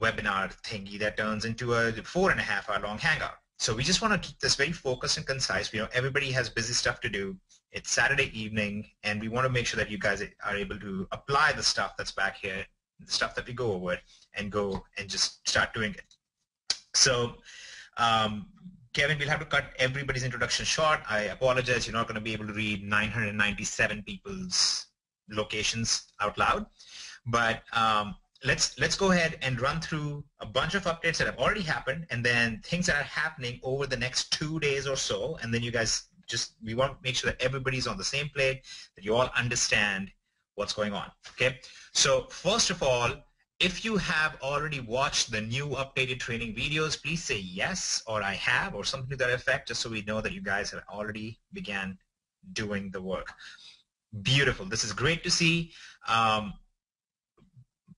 webinar thingy that turns into a four and a half hour long hangout. So we just want to keep this very focused and concise. You know, everybody has busy stuff to do. It's Saturday evening, and we want to make sure that you guys are able to apply the stuff that's back here, the stuff that we go over, and go and just start doing it. So, um, Kevin, we'll have to cut everybody's introduction short. I apologize. You're not going to be able to read 997 people's locations out loud. But um, let's let's go ahead and run through a bunch of updates that have already happened and then things that are happening over the next two days or so. And then you guys just, we want to make sure that everybody's on the same plate, that you all understand what's going on. Okay. So first of all, if you have already watched the new updated training videos, please say yes or I have or something to that effect just so we know that you guys have already began doing the work. Beautiful. This is great to see. Um,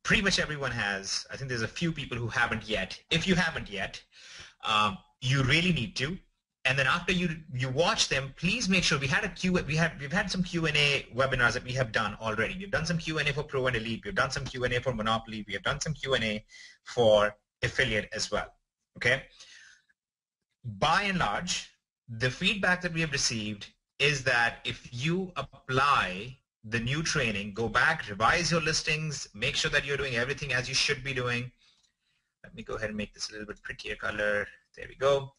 pretty much everyone has. I think there's a few people who haven't yet. If you haven't yet, um, you really need to. And then after you you watch them, please make sure we had a Q. We had we've had some Q and A webinars that we have done already. We've done some Q and A for Pro and Elite. We've done some Q and A for Monopoly. We have done some Q and A for affiliate as well. Okay. By and large, the feedback that we have received is that if you apply the new training, go back, revise your listings, make sure that you're doing everything as you should be doing. Let me go ahead and make this a little bit prettier color. There we go.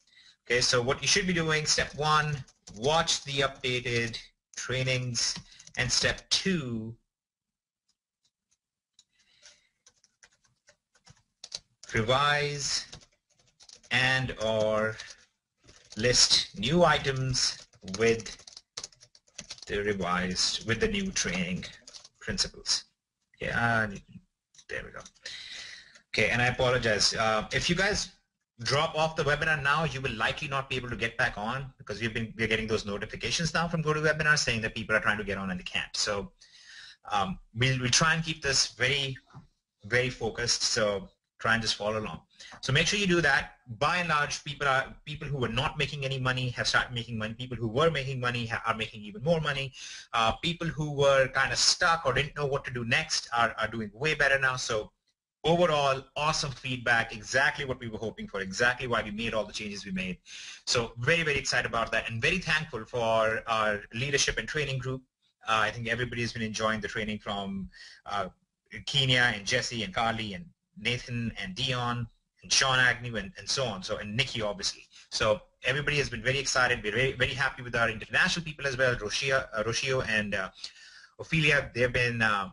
Okay, so what you should be doing, step one, watch the updated trainings, and step two, revise and or list new items with the revised with the new training principles. Yeah, there we go. Okay, and I apologize. Uh, if you guys drop off the webinar now, you will likely not be able to get back on because we've been we're getting those notifications now from GoToWebinar saying that people are trying to get on and they can't. So um, we'll, we'll try and keep this very, very focused. So try and just follow along. So make sure you do that. By and large, people are people who were not making any money have started making money. People who were making money are making even more money. Uh, people who were kind of stuck or didn't know what to do next are, are doing way better now. So overall, awesome feedback, exactly what we were hoping for, exactly why we made all the changes we made. So very, very excited about that and very thankful for our leadership and training group. Uh, I think everybody has been enjoying the training from uh, Kenya and Jesse and Carly and Nathan and Dion and Sean Agnew and, and so on. So and Nikki obviously. So everybody has been very excited. We're very very happy with our international people as well. Roshia, uh, Roshio and uh, Ophelia. They've been uh,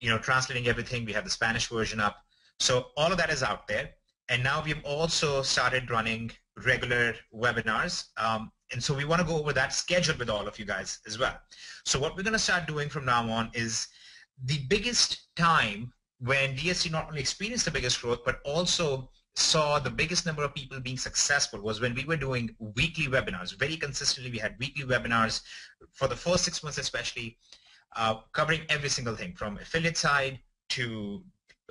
you know translating everything. We have the Spanish version up. So all of that is out there. And now we've also started running regular webinars. Um, and so we want to go over that schedule with all of you guys as well. So what we're going to start doing from now on is the biggest time when DSD not only experienced the biggest growth, but also saw the biggest number of people being successful was when we were doing weekly webinars. Very consistently, we had weekly webinars for the first six months especially, uh, covering every single thing from affiliate side to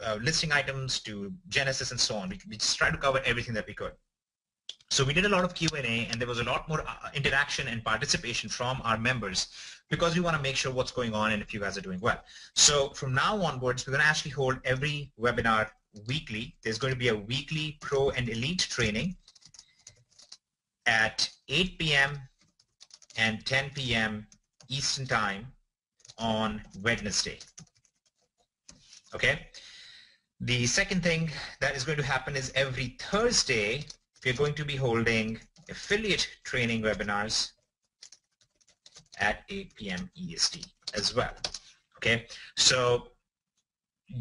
uh, listing items to Genesis and so on. We, we just tried to cover everything that we could. So we did a lot of Q&A and there was a lot more uh, interaction and participation from our members because we want to make sure what's going on and if you guys are doing well. So from now onwards, we're going to actually hold every webinar weekly. There's going to be a weekly pro and elite training at 8 p.m. and 10 p.m. Eastern Time on Wednesday. Okay? The second thing that is going to happen is every Thursday, we're going to be holding affiliate training webinars at 8 p.m. EST as well. Okay, so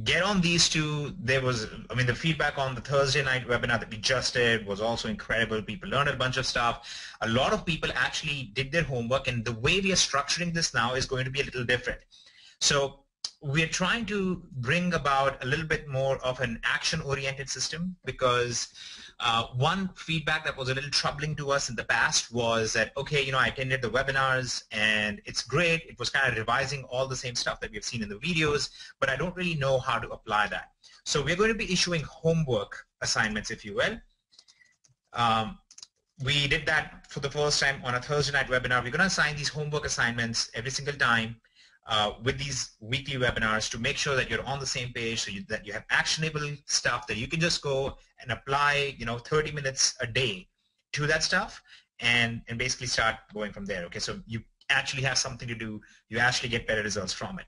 get on these two. There was, I mean, the feedback on the Thursday night webinar that we just did was also incredible. People learned a bunch of stuff. A lot of people actually did their homework, and the way we are structuring this now is going to be a little different. So we're trying to bring about a little bit more of an action-oriented system because uh, one feedback that was a little troubling to us in the past was that, okay, you know, I attended the webinars and it's great. It was kind of revising all the same stuff that we've seen in the videos, but I don't really know how to apply that. So we're going to be issuing homework assignments, if you will. Um, we did that for the first time on a Thursday night webinar. We're going to assign these homework assignments every single time uh, with these weekly webinars to make sure that you're on the same page so you, that you have actionable stuff that you can just go and apply, you know, 30 minutes a day to that stuff and, and basically start going from there. Okay, so you actually have something to do. You actually get better results from it.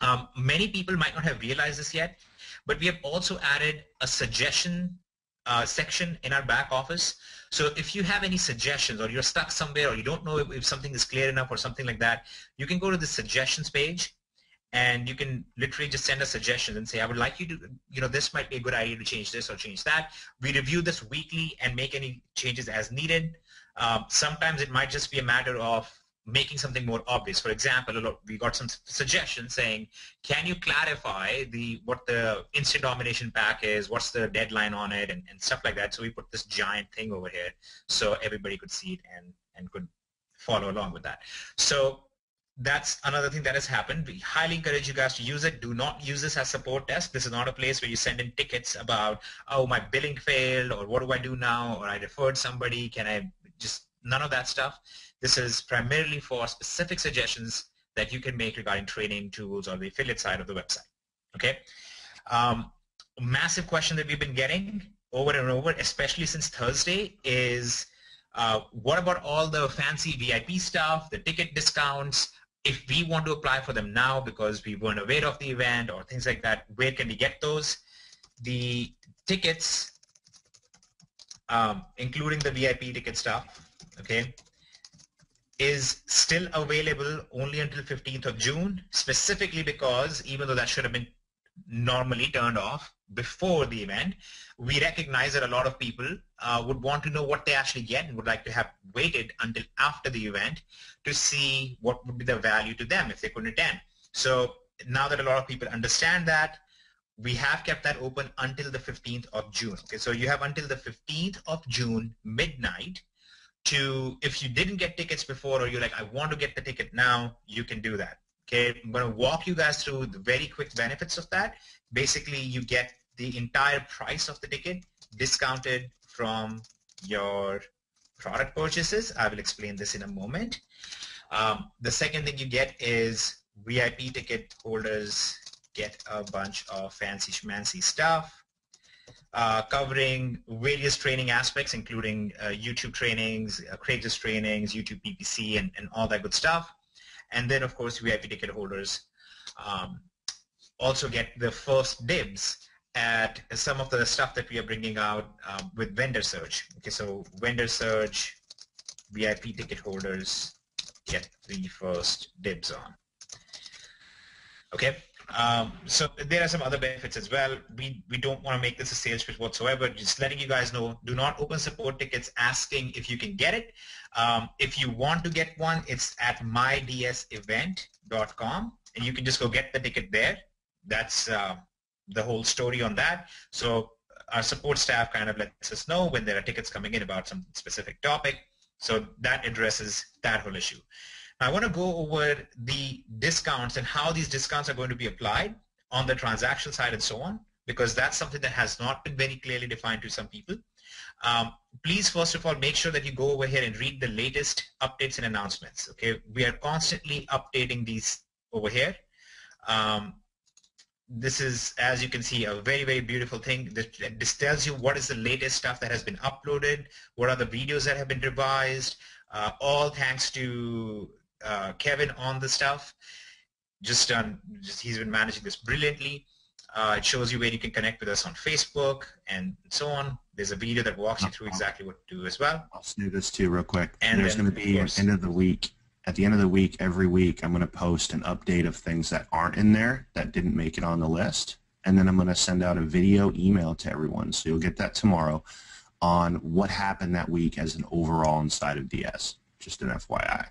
Um, many people might not have realized this yet, but we have also added a suggestion uh, section in our back office. So if you have any suggestions or you're stuck somewhere or you don't know if, if something is clear enough or something like that, you can go to the suggestions page and you can literally just send a suggestion and say, I would like you to, you know, this might be a good idea to change this or change that. We review this weekly and make any changes as needed. Um, sometimes it might just be a matter of making something more obvious. For example, we got some suggestions saying, can you clarify the what the instant domination pack is, what's the deadline on it, and, and stuff like that. So we put this giant thing over here so everybody could see it and, and could follow along with that. So that's another thing that has happened. We highly encourage you guys to use it. Do not use this as support desk. This is not a place where you send in tickets about, oh, my billing failed, or what do I do now, or I referred somebody, can I just, none of that stuff. This is primarily for specific suggestions that you can make regarding training tools or the affiliate side of the website. Okay. Um, massive question that we've been getting over and over, especially since Thursday, is uh, what about all the fancy VIP stuff, the ticket discounts? If we want to apply for them now because we weren't aware of the event or things like that, where can we get those? The tickets, um, including the VIP ticket stuff, okay, is still available only until 15th of June, specifically because even though that should have been normally turned off before the event, we recognize that a lot of people uh, would want to know what they actually get and would like to have waited until after the event to see what would be the value to them if they couldn't attend. So now that a lot of people understand that, we have kept that open until the 15th of June. Okay, so you have until the 15th of June midnight to, if you didn't get tickets before or you're like, I want to get the ticket now, you can do that. Okay, I'm to walk you guys through the very quick benefits of that. Basically, you get the entire price of the ticket discounted from your product purchases. I will explain this in a moment. Um, the second thing you get is VIP ticket holders get a bunch of fancy schmancy stuff uh, covering various training aspects, including uh, YouTube trainings, uh, Craigslist trainings, YouTube PPC, and, and all that good stuff. And then, of course, VIP ticket holders um, also get the first dibs at some of the stuff that we are bringing out um, with Vendor Surge. Okay, so Vendor Surge, VIP ticket holders get the first dibs on. Okay, um, so there are some other benefits as well. We, we don't want to make this a sales pitch whatsoever. Just letting you guys know, do not open support tickets asking if you can get it. Um, if you want to get one, it's at mydsevent.com and you can just go get the ticket there. That's uh, the whole story on that. So our support staff kind of lets us know when there are tickets coming in about some specific topic. So that addresses that whole issue. I want to go over the discounts and how these discounts are going to be applied on the transaction side and so on, because that's something that has not been very clearly defined to some people. Um, please, first of all, make sure that you go over here and read the latest updates and announcements. Okay, we are constantly updating these over here. Um, this is, as you can see, a very, very beautiful thing. This tells you what is the latest stuff that has been uploaded, what are the videos that have been revised, uh, all thanks to uh, Kevin on the stuff. Just done. Just, he's been managing this brilliantly. Uh, it shows you where you can connect with us on Facebook and so on. There's a video that walks you through exactly what to do as well. I'll do this too real quick. And there's going to be end of the week. At the end of the week, every week, I'm going to post an update of things that aren't in there that didn't make it on the list. And then I'm going to send out a video email to everyone. So you'll get that tomorrow on what happened that week as an overall inside of DS. Just an FYI.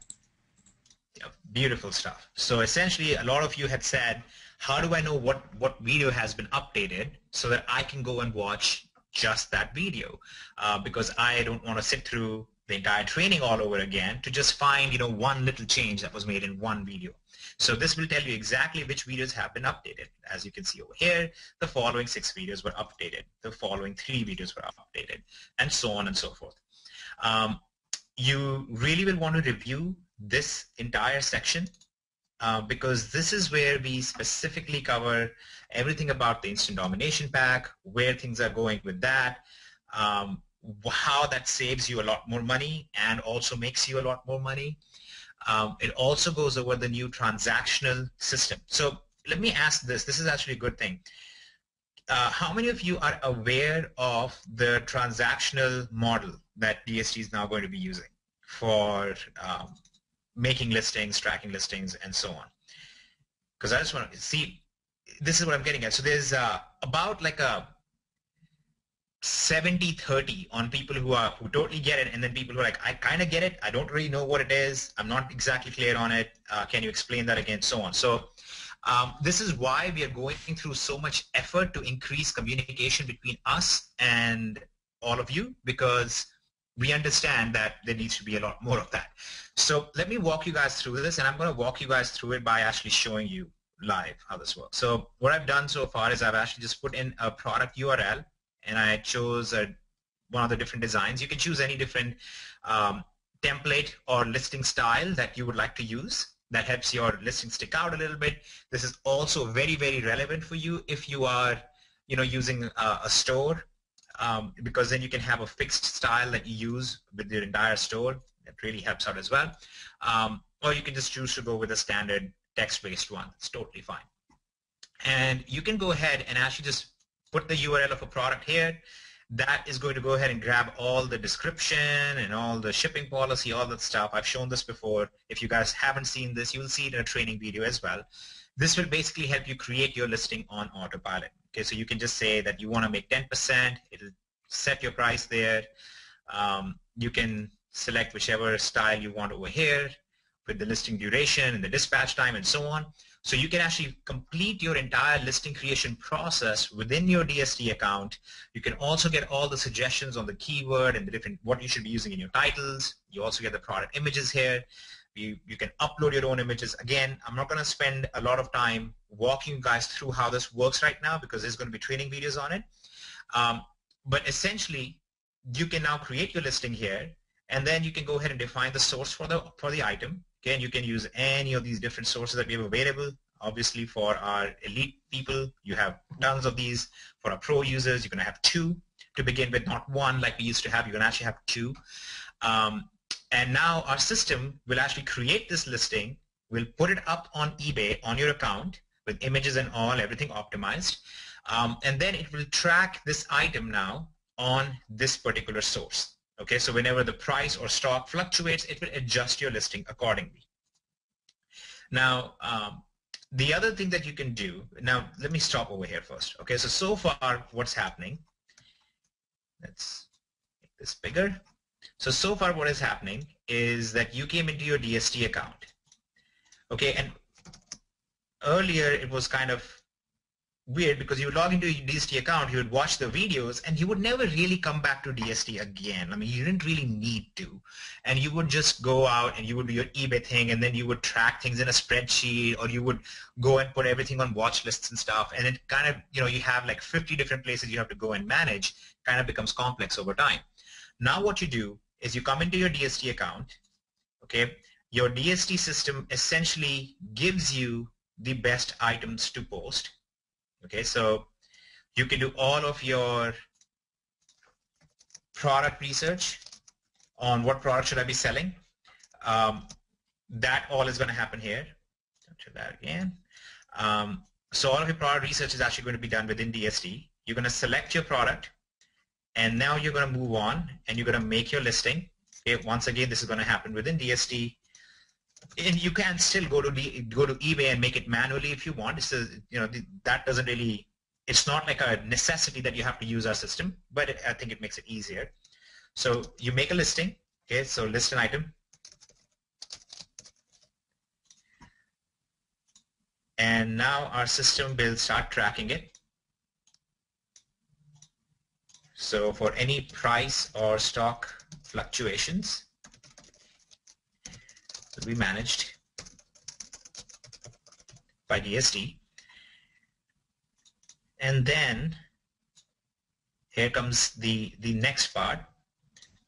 Beautiful stuff. So essentially, a lot of you had said, how do I know what, what video has been updated so that I can go and watch just that video? Uh, because I don't want to sit through the entire training all over again to just find, you know, one little change that was made in one video. So this will tell you exactly which videos have been updated. As you can see over here, the following six videos were updated. The following three videos were updated, and so on and so forth. Um, you really will want to review this entire section uh, because this is where we specifically cover everything about the instant domination pack, where things are going with that, um, how that saves you a lot more money and also makes you a lot more money. Um, it also goes over the new transactional system. So let me ask this. This is actually a good thing. Uh, how many of you are aware of the transactional model that DSD is now going to be using for um, making listings, tracking listings, and so on? Because I just want to see, this is what I'm getting at. So there's uh, about like a 70-30 on people who are who totally get it and then people who are like I kind of get it. I don't really know what it is. I'm not exactly clear on it. Uh, can you explain that again? So on. So um, this is why we are going through so much effort to increase communication between us and all of you because we understand that there needs to be a lot more of that so let me walk you guys through this and I'm going to walk you guys through it by actually showing you live how this works so what I've done so far is I've actually just put in a product URL and I chose a, one of the different designs. You can choose any different um, template or listing style that you would like to use that helps your listing stick out a little bit. This is also very, very relevant for you if you are you know, using a, a store um, because then you can have a fixed style that you use with your entire store. That really helps out as well. Um, or you can just choose to go with a standard text-based one. It's totally fine. And you can go ahead and actually just put the URL of a product here. That is going to go ahead and grab all the description and all the shipping policy, all that stuff. I've shown this before. If you guys haven't seen this, you'll see it in a training video as well. This will basically help you create your listing on autopilot. Okay, so you can just say that you want to make 10%. It'll set your price there. Um, you can select whichever style you want over here with the listing duration and the dispatch time and so on. So you can actually complete your entire listing creation process within your DSD account. You can also get all the suggestions on the keyword and the different what you should be using in your titles. You also get the product images here. You, you can upload your own images. Again, I'm not going to spend a lot of time walking you guys through how this works right now because there's going to be training videos on it. Um, but essentially, you can now create your listing here, and then you can go ahead and define the source for the for the item. Again, you can use any of these different sources that we have available. Obviously, for our elite people, you have tons of these. For our pro users, you're going to have two to begin with, not one like we used to have. You're going to actually have two. Um, and now our system will actually create this listing. We'll put it up on eBay on your account with images and all, everything optimized. Um, and then it will track this item now on this particular source. Okay, so whenever the price or stock fluctuates, it will adjust your listing accordingly. Now, um, the other thing that you can do, now let me stop over here first. Okay, so so far what's happening, let's make this bigger. So, so far what is happening is that you came into your DSD account. Okay, and earlier it was kind of weird because you would log into your DSD account, you would watch the videos, and you would never really come back to DSD again. I mean, you didn't really need to. And you would just go out and you would do your eBay thing, and then you would track things in a spreadsheet, or you would go and put everything on watch lists and stuff. And it kind of, you know, you have like 50 different places you have to go and manage, kind of becomes complex over time. Now what you do is you come into your DSD account, okay? Your DSD system essentially gives you the best items to post Okay, so you can do all of your product research on what product should I be selling. Um, that all is going to happen here. Do that again. Um, so all of your product research is actually going to be done within DSD. You're going to select your product, and now you're going to move on, and you're going to make your listing. Okay, once again, this is going to happen within DSD and you can still go to go to eBay and make it manually if you want. It's a, you know that doesn't really it's not like a necessity that you have to use our system, but it, I think it makes it easier. So you make a listing. Okay, so list an item. And now our system will start tracking it. So for any price or stock fluctuations, will be managed by DSD And then here comes the, the next part,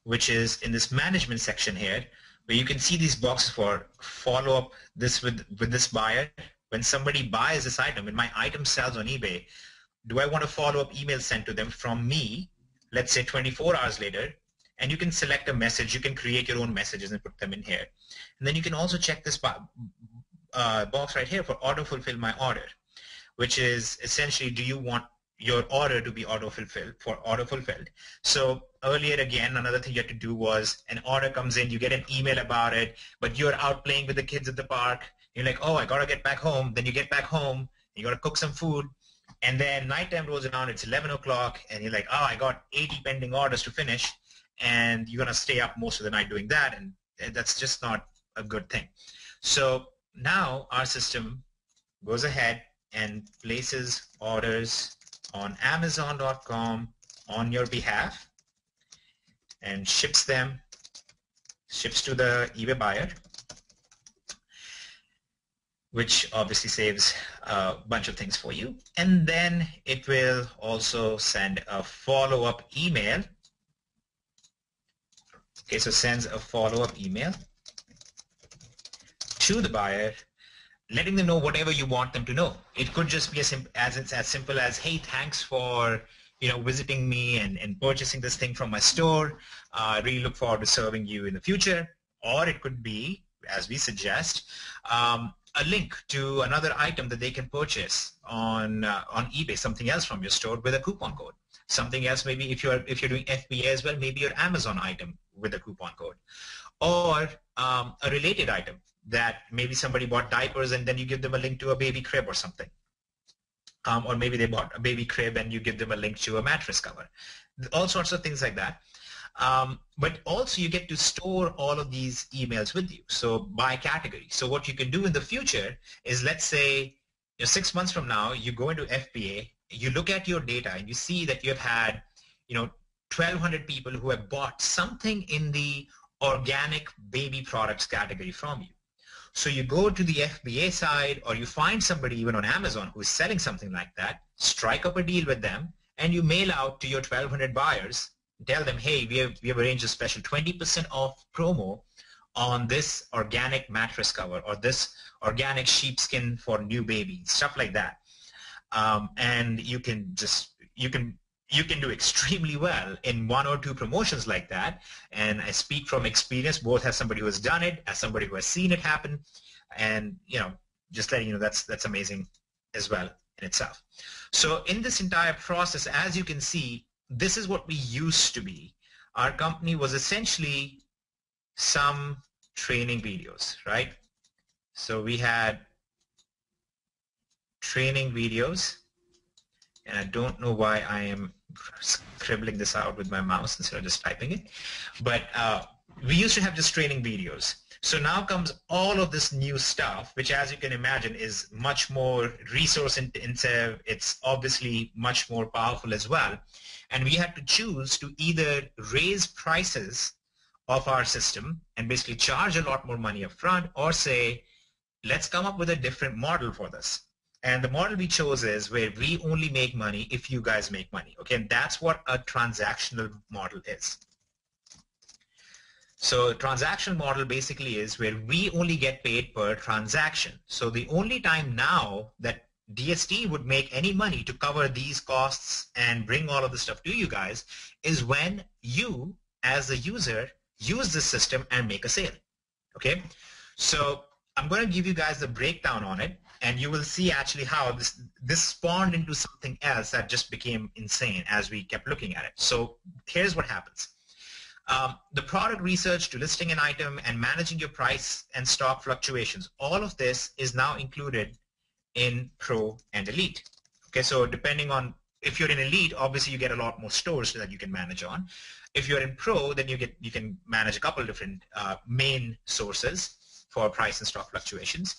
which is in this management section here, where you can see these boxes for follow up this with, with this buyer. When somebody buys this item, when my item sells on eBay, do I want a follow-up email sent to them from me, let's say 24 hours later, and you can select a message. You can create your own messages and put them in here. And then you can also check this uh, box right here for auto-fulfill my order, which is essentially, do you want your order to be auto-fulfilled for auto-fulfilled. So earlier again, another thing you had to do was an order comes in, you get an email about it, but you're out playing with the kids at the park. You're like, oh, I got to get back home. Then you get back home, you got to cook some food. And then nighttime rolls around, it's 11 o'clock, and you're like, oh, I got 80 pending orders to finish. And you're going to stay up most of the night doing that. And that's just not a good thing. So now our system goes ahead and places orders on Amazon.com on your behalf and ships them, ships to the eBay buyer, which obviously saves a bunch of things for you. And then it will also send a follow-up email. Okay, so sends a follow-up email to the buyer letting them know whatever you want them to know. It could just be as, as it's as simple as, hey, thanks for you know visiting me and, and purchasing this thing from my store. Uh, I really look forward to serving you in the future. Or it could be, as we suggest, um, a link to another item that they can purchase on uh, on eBay, something else from your store with a coupon code. Something else, maybe if you're if you're doing FBA as well, maybe your Amazon item with a coupon code, or um, a related item that maybe somebody bought diapers and then you give them a link to a baby crib or something. Um, or maybe they bought a baby crib and you give them a link to a mattress cover. All sorts of things like that. Um, but also you get to store all of these emails with you. So by category. So what you can do in the future is let's say you know, six months from now, you go into FBA, you look at your data and you see that you've had, you know, 1,200 people who have bought something in the organic baby products category from you. So you go to the FBA side or you find somebody even on Amazon who is selling something like that, strike up a deal with them, and you mail out to your 1,200 buyers, tell them, hey, we have, we have arranged a special 20% off promo on this organic mattress cover or this organic sheepskin for new babies, stuff like that. Um, and you can just, you can you can do extremely well in one or two promotions like that. And I speak from experience, both as somebody who has done it, as somebody who has seen it happen. And, you know, just letting you know that's, that's amazing as well in itself. So in this entire process, as you can see, this is what we used to be. Our company was essentially some training videos, right? So we had training videos and I don't know why I am scribbling this out with my mouse instead of just typing it. But uh, we used to have just training videos. So now comes all of this new stuff, which as you can imagine is much more resource intensive. It's obviously much more powerful as well. And we had to choose to either raise prices of our system and basically charge a lot more money up front or say, let's come up with a different model for this. And the model we chose is where we only make money if you guys make money. Okay, and that's what a transactional model is. So transactional model basically is where we only get paid per transaction. So the only time now that DSD would make any money to cover these costs and bring all of the stuff to you guys is when you, as a user, use the system and make a sale. Okay, so I'm going to give you guys the breakdown on it and you will see actually how this this spawned into something else that just became insane as we kept looking at it. So here's what happens. Um, the product research to listing an item and managing your price and stock fluctuations, all of this is now included in Pro and Elite. Okay, so depending on if you're in Elite, obviously you get a lot more stores that you can manage on. If you're in Pro, then you get you can manage a couple different uh, main sources for price and stock fluctuations.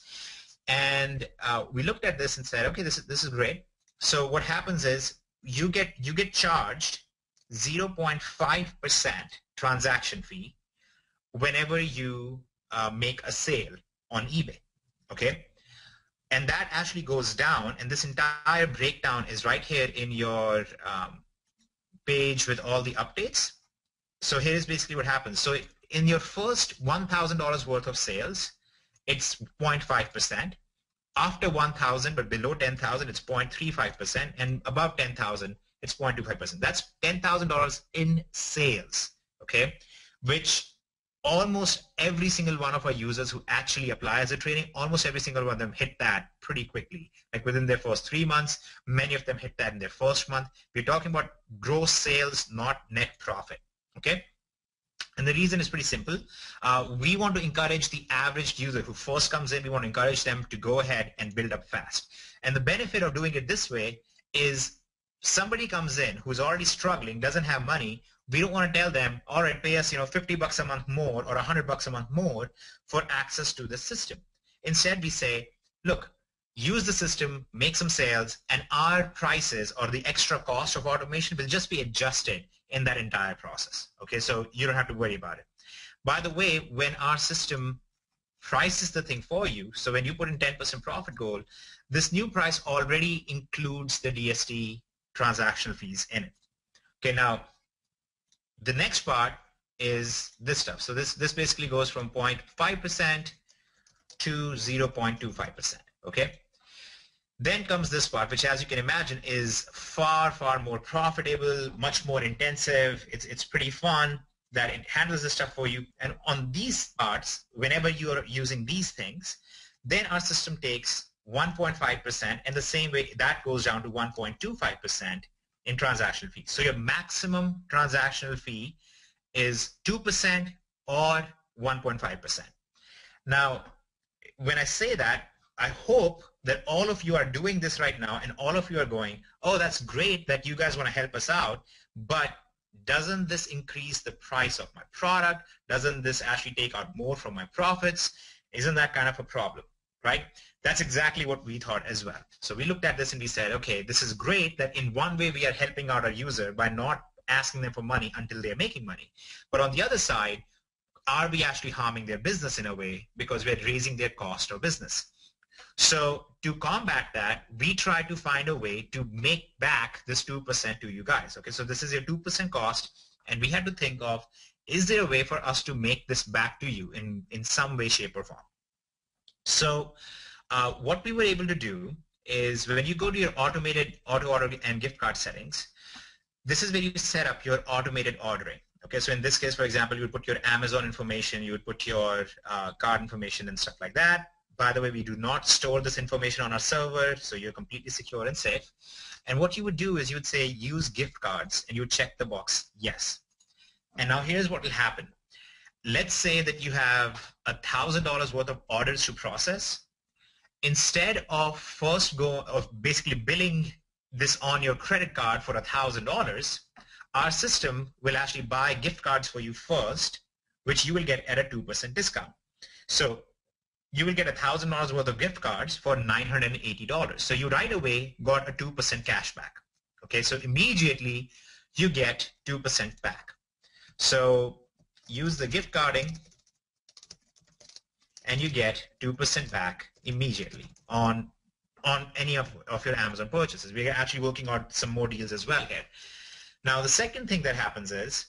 And uh, we looked at this and said, okay, this is, this is great. So what happens is you get, you get charged 0.5% transaction fee whenever you uh, make a sale on eBay, okay? And that actually goes down, and this entire breakdown is right here in your um, page with all the updates. So here's basically what happens. So in your first $1,000 worth of sales, it's 0.5%. After 1,000 but below 10,000, it's 0.35%. And above 10,000, it's 0.25%. That's $10,000 in sales, okay? Which almost every single one of our users who actually apply as a training, almost every single one of them hit that pretty quickly. Like within their first three months, many of them hit that in their first month. We're talking about gross sales, not net profit, okay? And the reason is pretty simple. Uh, we want to encourage the average user who first comes in, we want to encourage them to go ahead and build up fast. And the benefit of doing it this way is somebody comes in who's already struggling, doesn't have money, we don't want to tell them, all right, pay us, you know, 50 bucks a month more or 100 bucks a month more for access to the system. Instead, we say, look, use the system, make some sales, and our prices or the extra cost of automation will just be adjusted in that entire process. Okay, so you don't have to worry about it. By the way, when our system prices the thing for you, so when you put in 10% profit goal, this new price already includes the DSD transactional fees in it. Okay, now the next part is this stuff. So this, this basically goes from 0.5% to 0.25%, okay? Then comes this part, which as you can imagine is far, far more profitable, much more intensive. It's, it's pretty fun that it handles the stuff for you. And on these parts, whenever you're using these things, then our system takes 1.5% and the same way that goes down to 1.25% in transactional fees. So your maximum transactional fee is 2% or 1.5%. Now, when I say that, I hope that all of you are doing this right now and all of you are going, oh, that's great that you guys want to help us out, but doesn't this increase the price of my product? Doesn't this actually take out more from my profits? Isn't that kind of a problem, right? That's exactly what we thought as well. So we looked at this and we said, okay, this is great that in one way we are helping out our user by not asking them for money until they're making money. But on the other side, are we actually harming their business in a way because we're raising their cost of business? So to combat that, we try to find a way to make back this 2% to you guys. Okay, so this is your 2% cost, and we had to think of, is there a way for us to make this back to you in, in some way, shape, or form? So uh, what we were able to do is when you go to your automated auto order and gift card settings, this is where you set up your automated ordering. Okay, so in this case, for example, you would put your Amazon information, you would put your uh, card information and stuff like that. By the way, we do not store this information on our server, so you're completely secure and safe. And what you would do is you would say use gift cards, and you would check the box yes. And now here's what will happen. Let's say that you have $1,000 worth of orders to process, instead of first go of basically billing this on your credit card for a thousand dollars, our system will actually buy gift cards for you first, which you will get at a 2% discount. So you will get a thousand dollars worth of gift cards for $980. So you right away got a 2% cash back. Okay, so immediately you get 2% back. So use the gift carding and you get 2% back immediately on on any of, of your Amazon purchases. We're actually working on some more deals as well here. Now, the second thing that happens is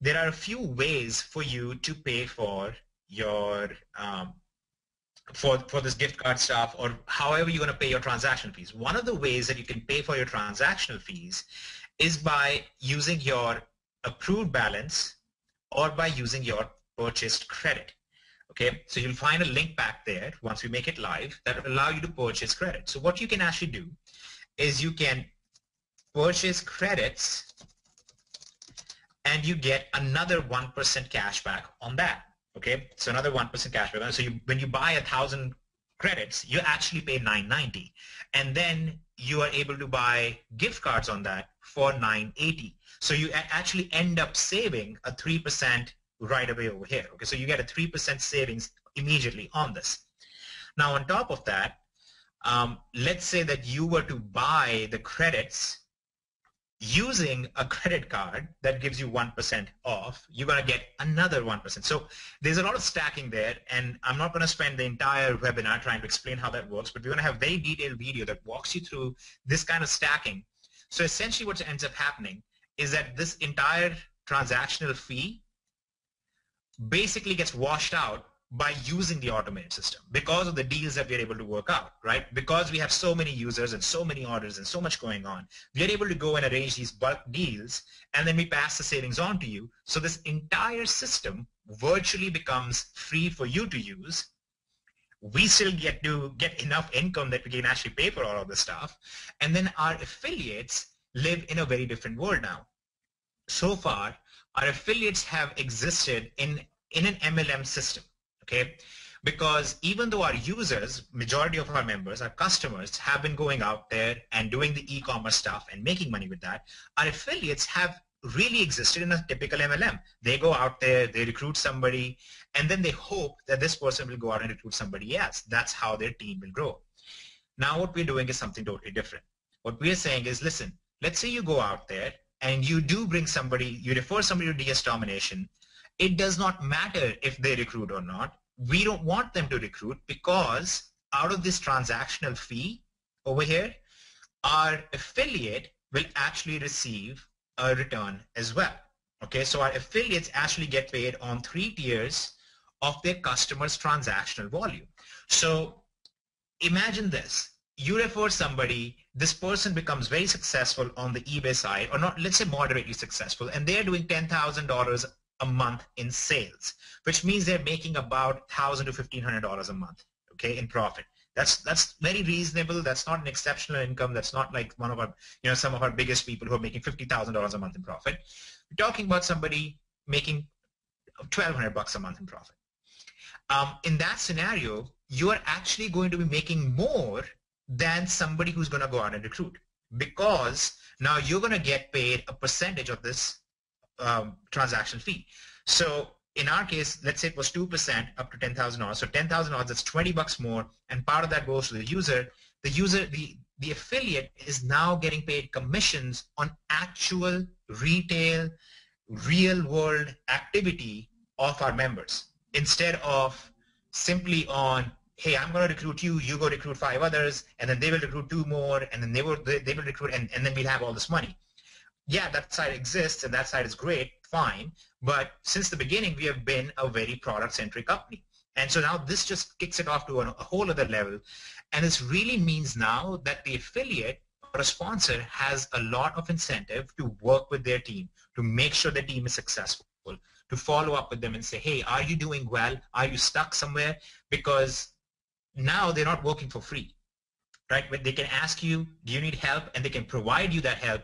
there are a few ways for you to pay for your um, for, for this gift card stuff or however you're going to pay your transaction fees. One of the ways that you can pay for your transactional fees is by using your approved balance or by using your purchased credit. Okay, so you'll find a link back there once we make it live that allow you to purchase credit. So what you can actually do is you can purchase credits and you get another 1% cash back on that. Okay, so another 1% cash back. So you, when you buy a thousand credits, you actually pay 990 and then you are able to buy gift cards on that for 980. So you actually end up saving a 3% right away over here. Okay, so you get a 3% savings immediately on this. Now on top of that, um, let's say that you were to buy the credits using a credit card that gives you 1% off, you're going to get another 1%. So there's a lot of stacking there, and I'm not going to spend the entire webinar trying to explain how that works, but we're going to have a very detailed video that walks you through this kind of stacking. So essentially what ends up happening is that this entire transactional fee basically gets washed out by using the automated system because of the deals that we're able to work out, right? Because we have so many users and so many orders and so much going on, we are able to go and arrange these bulk deals and then we pass the savings on to you. So this entire system virtually becomes free for you to use. We still get to get enough income that we can actually pay for all of this stuff. And then our affiliates live in a very different world now. So far, our affiliates have existed in, in an MLM system okay? Because even though our users, majority of our members, our customers have been going out there and doing the e-commerce stuff and making money with that, our affiliates have really existed in a typical MLM. They go out there, they recruit somebody, and then they hope that this person will go out and recruit somebody else. That's how their team will grow. Now what we're doing is something totally different. What we're saying is, listen, let's say you go out there and you do bring somebody, you refer somebody to DS Domination, it does not matter if they recruit or not. We don't want them to recruit because out of this transactional fee over here, our affiliate will actually receive a return as well. Okay, so our affiliates actually get paid on three tiers of their customers' transactional volume. So imagine this. You refer somebody, this person becomes very successful on the eBay side, or not, let's say moderately successful, and they're doing $10,000 a month in sales, which means they're making about thousand to fifteen hundred dollars a month, okay, in profit. That's that's very reasonable. That's not an exceptional income. That's not like one of our, you know, some of our biggest people who are making fifty thousand dollars a month in profit. We're talking about somebody making twelve hundred bucks a month in profit. Um, in that scenario, you are actually going to be making more than somebody who's going to go out and recruit because now you're going to get paid a percentage of this um, transaction fee. So in our case, let's say it was 2% up to $10,000. So $10,000, that's 20 bucks more, and part of that goes to the user. The user, the, the affiliate is now getting paid commissions on actual retail, real world activity of our members instead of simply on hey, I'm going to recruit you, you go recruit five others, and then they will recruit two more, and then they will they, they will recruit, and, and then we'll have all this money yeah, that side exists and that side is great, fine. But since the beginning, we have been a very product-centric company. And so now this just kicks it off to a, a whole other level. And this really means now that the affiliate or a sponsor has a lot of incentive to work with their team, to make sure the team is successful, to follow up with them and say, hey, are you doing well? Are you stuck somewhere? Because now they're not working for free, right? But they can ask you, do you need help? And they can provide you that help.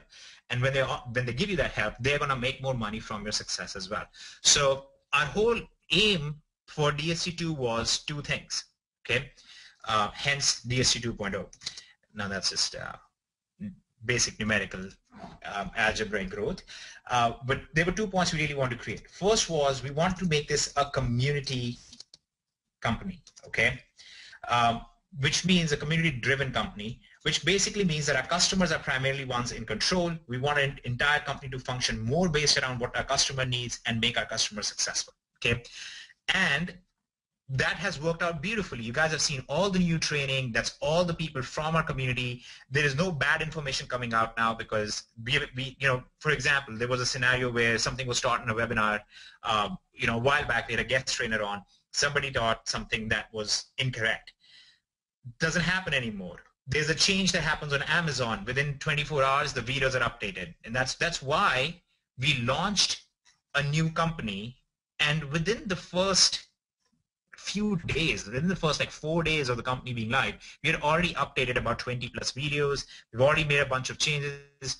And when they when they give you that help, they're going to make more money from your success as well. So our whole aim for DSD2 was two things. Okay, uh, hence DSD 2.0. Now that's just uh, basic numerical um, algebraic growth. Uh, but there were two points we really wanted to create. First was we wanted to make this a community company. Okay, um, which means a community-driven company which basically means that our customers are primarily ones in control. We want an entire company to function more based around what our customer needs and make our customers successful. Okay, and that has worked out beautifully. You guys have seen all the new training. That's all the people from our community. There is no bad information coming out now because we, we you know, for example, there was a scenario where something was taught in a webinar, um, you know, a while back. They had a guest trainer on. Somebody taught something that was incorrect. Doesn't happen anymore there's a change that happens on Amazon. Within 24 hours, the videos are updated. And that's, that's why we launched a new company. And within the first few days, within the first like four days of the company being live, we had already updated about 20 plus videos. We've already made a bunch of changes.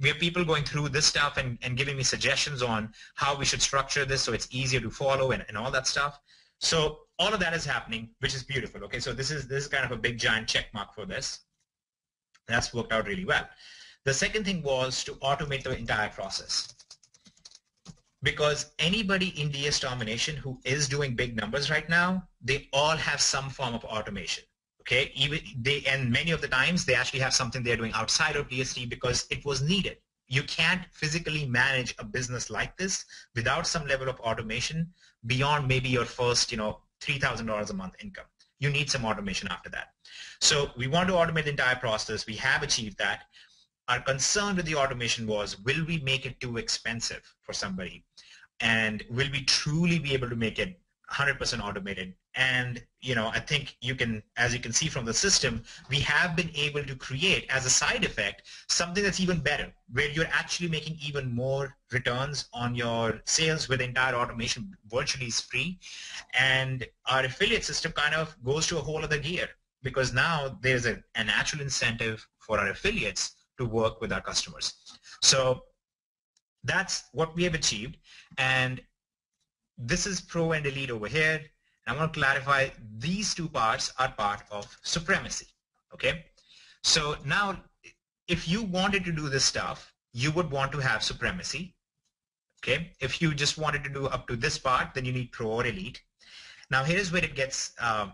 We have people going through this stuff and, and giving me suggestions on how we should structure this so it's easier to follow and, and all that stuff. So all of that is happening, which is beautiful. Okay, so this is this is kind of a big giant check mark for this. That's worked out really well. The second thing was to automate the entire process. Because anybody in DS domination who is doing big numbers right now, they all have some form of automation. Okay, even they and many of the times they actually have something they're doing outside of DSD because it was needed. You can't physically manage a business like this without some level of automation beyond maybe your first, you know, $3,000 a month income. You need some automation after that. So we want to automate the entire process. We have achieved that. Our concern with the automation was, will we make it too expensive for somebody? and will we truly be able to make it 100% automated and you know i think you can as you can see from the system we have been able to create as a side effect something that's even better where you're actually making even more returns on your sales with entire automation virtually is free. And our affiliate system kind of goes to a whole other gear because now there's a, a natural incentive for our affiliates to work with our customers. So that's what we have achieved. And this is pro and elite over here. I want to clarify these two parts are part of supremacy. Okay. So now if you wanted to do this stuff, you would want to have supremacy. Okay. If you just wanted to do up to this part, then you need pro or elite. Now here's where it gets uh,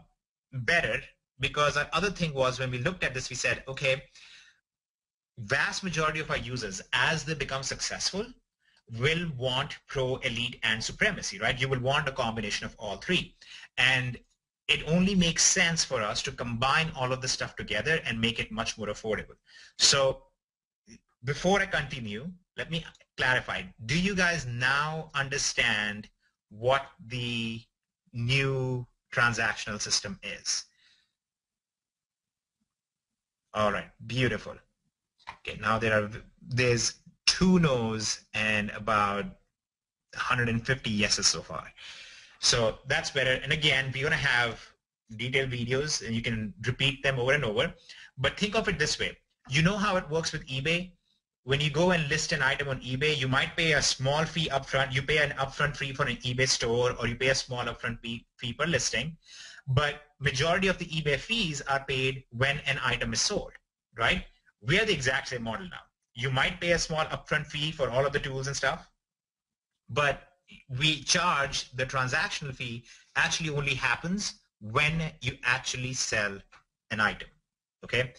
better because our other thing was when we looked at this, we said, okay, vast majority of our users, as they become successful, will want pro, elite, and supremacy, right? You will want a combination of all three. And it only makes sense for us to combine all of this stuff together and make it much more affordable. So before I continue, let me clarify. Do you guys now understand what the new transactional system is? All right, beautiful. Okay, now there are there's two no's and about 150 yeses so far. So that's better. And again, we're going to have detailed videos and you can repeat them over and over. But think of it this way. You know how it works with eBay? When you go and list an item on eBay, you might pay a small fee upfront. You pay an upfront fee for an eBay store or you pay a small upfront fee, fee per listing. But majority of the eBay fees are paid when an item is sold, right? We are the exact same model now you might pay a small upfront fee for all of the tools and stuff, but we charge the transactional fee actually only happens when you actually sell an item. Okay.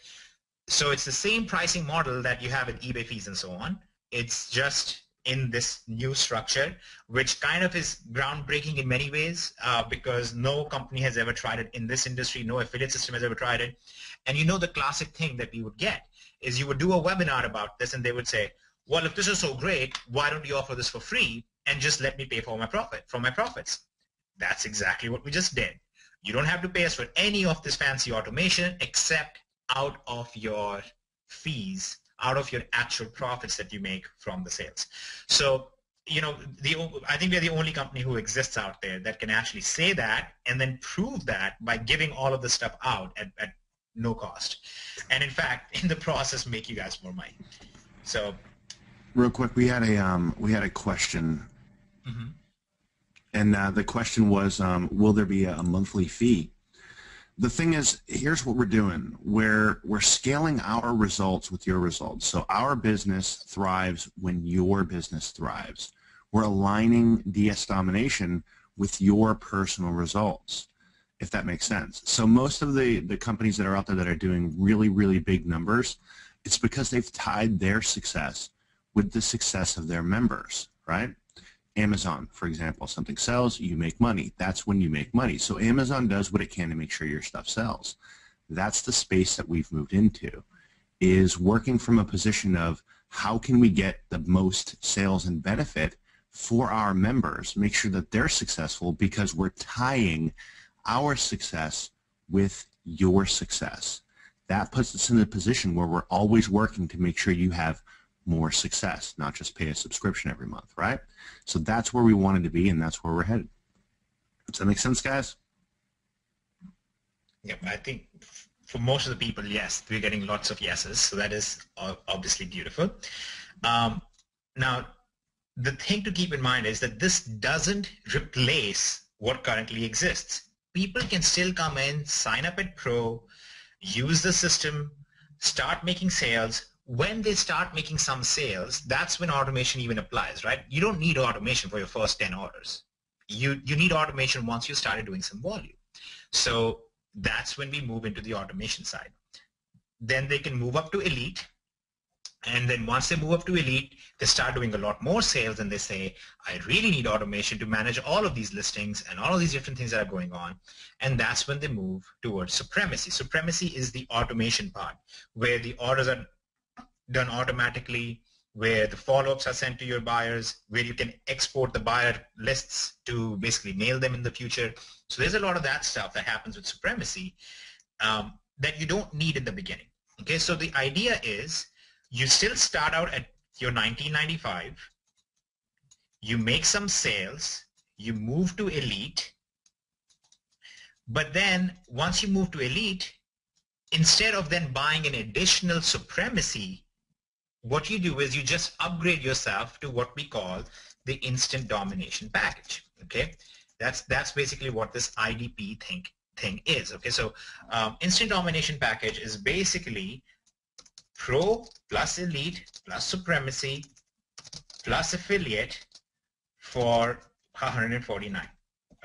So it's the same pricing model that you have with eBay fees and so on. It's just in this new structure, which kind of is groundbreaking in many ways uh, because no company has ever tried it in this industry. No affiliate system has ever tried it. And you know the classic thing that we would get is you would do a webinar about this and they would say, well, if this is so great, why don't you offer this for free and just let me pay for my profit, for my profits? That's exactly what we just did. You don't have to pay us for any of this fancy automation except out of your fees, out of your actual profits that you make from the sales. So, you know, the I think we're the only company who exists out there that can actually say that and then prove that by giving all of this stuff out at, at no cost. And in fact, in the process, make you guys more money. So, real quick, we had a um, we had a question, mm-hmm. and uh, the question was, um, will there be a, monthly fee? The thing is, here's what we're doing. We're we're scaling our results with your results. So our business thrives when your business thrives. We're aligning DS domination with your personal results if that makes sense. So most of the, the companies that are out there that are doing really, really big numbers, it's because they've tied their success with the success of their members, right? Amazon, for example, something sells, you make money. That's when you make money. So Amazon does what it can to make sure your stuff sells. That's the space that we've moved into, is working from a position of how can we get the most sales and benefit for our members, make sure that they're successful because we're tying our success with your success. That puts us in a position where we're always working to make sure you have more success, not just pay a subscription every month, right? So that's where we wanted to be, and that's where we're headed. Does that make sense, guys? Yep, I think for most of the people, yes, we're getting lots of yeses, so that is obviously beautiful. Um, now, the thing to keep in mind is that this doesn't replace what currently exists people can still come in, sign up at Pro, use the system, start making sales. When they start making some sales, that's when automation even applies, right? You don't need automation for your first 10 orders. You, you need automation once you started doing some volume. So that's when we move into the automation side. Then they can move up to Elite, and then once they move up to Elite, they start doing a lot more sales and they say, I really need automation to manage all of these listings and all of these different things that are going on. And that's when they move towards supremacy. Supremacy is the automation part where the orders are done automatically, where the follow-ups are sent to your buyers, where you can export the buyer lists to basically mail them in the future. So there's a lot of that stuff that happens with supremacy um, that you don't need in the beginning. Okay, so the idea is you still start out at your 1995, you make some sales, you move to elite, but then once you move to elite, instead of then buying an additional supremacy what you do is you just upgrade yourself to what we call the instant domination package. Okay, that's that's basically what this IDP thing thing is. Okay, so um, instant domination package is basically pro plus elite plus supremacy plus affiliate for 149.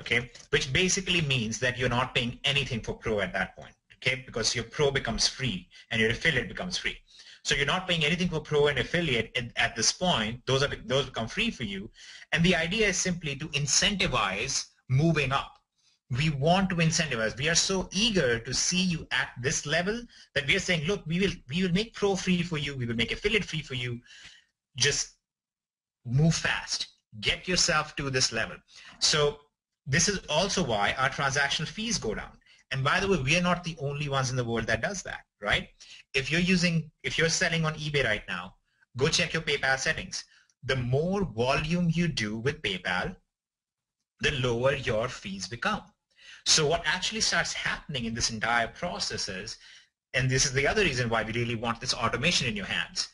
Okay, which basically means that you're not paying anything for pro at that point. Okay, because your pro becomes free and your affiliate becomes free. So you're not paying anything for pro and affiliate at, at this point. Those are those become free for you. And the idea is simply to incentivize moving up. We want to incentivize. We are so eager to see you at this level that we are saying, look, we will we will make pro free for you. We will make affiliate free for you. Just move fast. Get yourself to this level. So this is also why our transactional fees go down. And by the way, we are not the only ones in the world that does that, right? If you're using, if you're selling on eBay right now, go check your PayPal settings. The more volume you do with PayPal, the lower your fees become. So what actually starts happening in this entire process is, and this is the other reason why we really want this automation in your hands,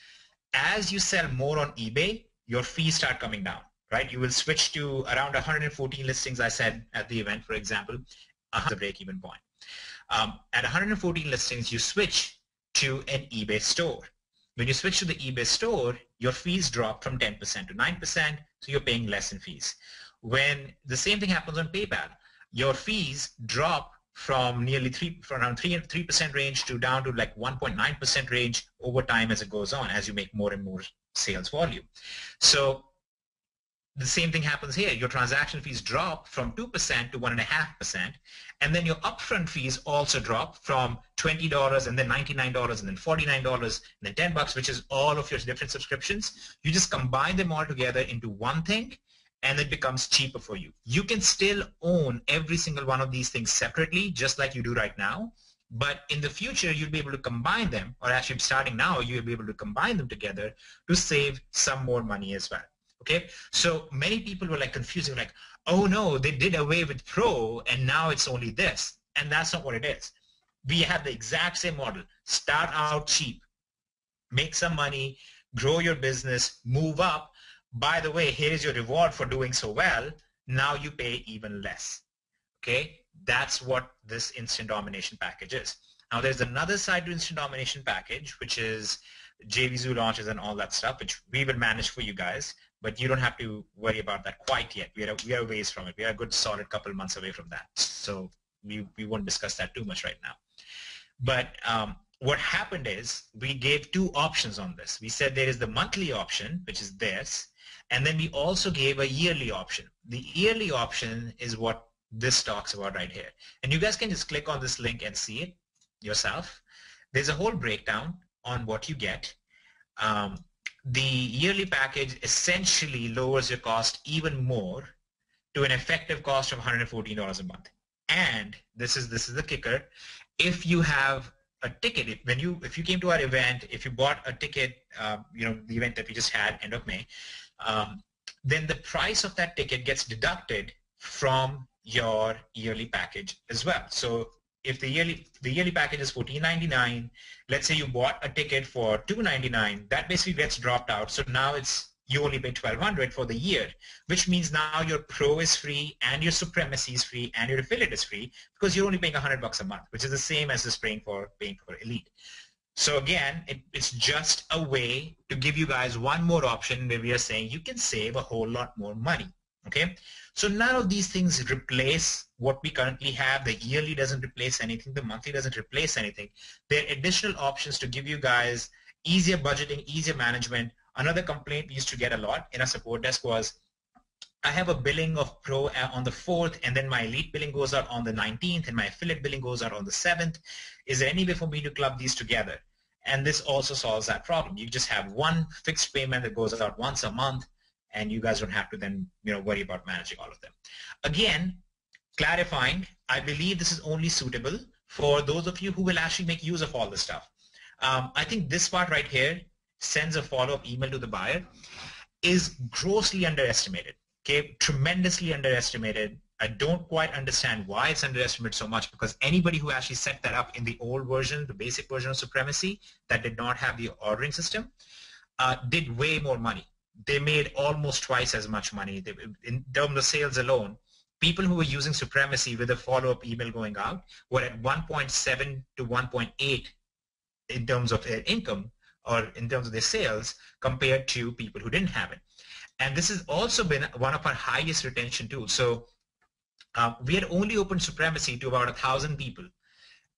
as you sell more on eBay, your fees start coming down, right? You will switch to around 114 listings I said at the event, for example, the break-even point. Um, at 114 listings, you switch to an eBay store. When you switch to the eBay store, your fees drop from 10% to 9%, so you're paying less in fees. When the same thing happens on PayPal, your fees drop from nearly three, from around three three percent range to down to like 1.9 percent range over time as it goes on, as you make more and more sales volume. So the same thing happens here. Your transaction fees drop from 2% to 1.5%, and then your upfront fees also drop from $20 and then $99 and then $49 and then 10 bucks, which is all of your different subscriptions. You just combine them all together into one thing, and it becomes cheaper for you. You can still own every single one of these things separately, just like you do right now, but in the future, you'll be able to combine them, or actually starting now, you'll be able to combine them together to save some more money as well. Okay, so many people were like confusing, like, oh no, they did away with Pro and now it's only this. And that's not what it is. We have the exact same model. Start out cheap, make some money, grow your business, move up. By the way, here's your reward for doing so well. Now you pay even less. Okay, that's what this instant domination package is. Now there's another side to instant domination package, which is JVZoo launches and all that stuff, which we will manage for you guys but you don't have to worry about that quite yet. We are, we are ways from it. We are a good solid couple months away from that. So we, we won't discuss that too much right now. But um, what happened is we gave two options on this. We said there is the monthly option, which is this, and then we also gave a yearly option. The yearly option is what this talks about right here. And you guys can just click on this link and see it yourself. There's a whole breakdown on what you get. Um, the yearly package essentially lowers your cost even more to an effective cost of $114 a month. And this is this is the kicker. If you have a ticket, if, when you if you came to our event, if you bought a ticket, uh, you know the event that we just had end of May, um, then the price of that ticket gets deducted from your yearly package as well. So if the yearly the yearly package is $14.99, let's say you bought a ticket for $2.99, that basically gets dropped out. So now it's you only pay 1200 for the year, which means now your pro is free and your supremacy is free and your affiliate is free because you're only paying 100 bucks a month, which is the same as just paying for paying for elite. So again, it, it's just a way to give you guys one more option where we are saying you can save a whole lot more money. Okay, so none of these things replace what we currently have. The yearly doesn't replace anything. The monthly doesn't replace anything. There are additional options to give you guys easier budgeting, easier management. Another complaint we used to get a lot in our support desk was, I have a billing of Pro uh, on the 4th and then my Elite billing goes out on the 19th and my affiliate billing goes out on the 7th. Is there any way for me to club these together? And this also solves that problem. You just have one fixed payment that goes out once a month, and you guys don't have to then you know worry about managing all of them. Again, clarifying, I believe this is only suitable for those of you who will actually make use of all this stuff. Um, I think this part right here sends a follow-up email to the buyer is grossly underestimated. Okay, tremendously underestimated. I don't quite understand why it's underestimated so much because anybody who actually set that up in the old version, the basic version of Supremacy that did not have the ordering system, uh, did way more money. They made almost twice as much money. They, in terms of sales alone, people who were using Supremacy with a follow-up email going out were at 1.7 to 1.8 in terms of their income or in terms of their sales compared to people who didn't have it. And this has also been one of our highest retention tools. So uh, we had only opened Supremacy to about a thousand people.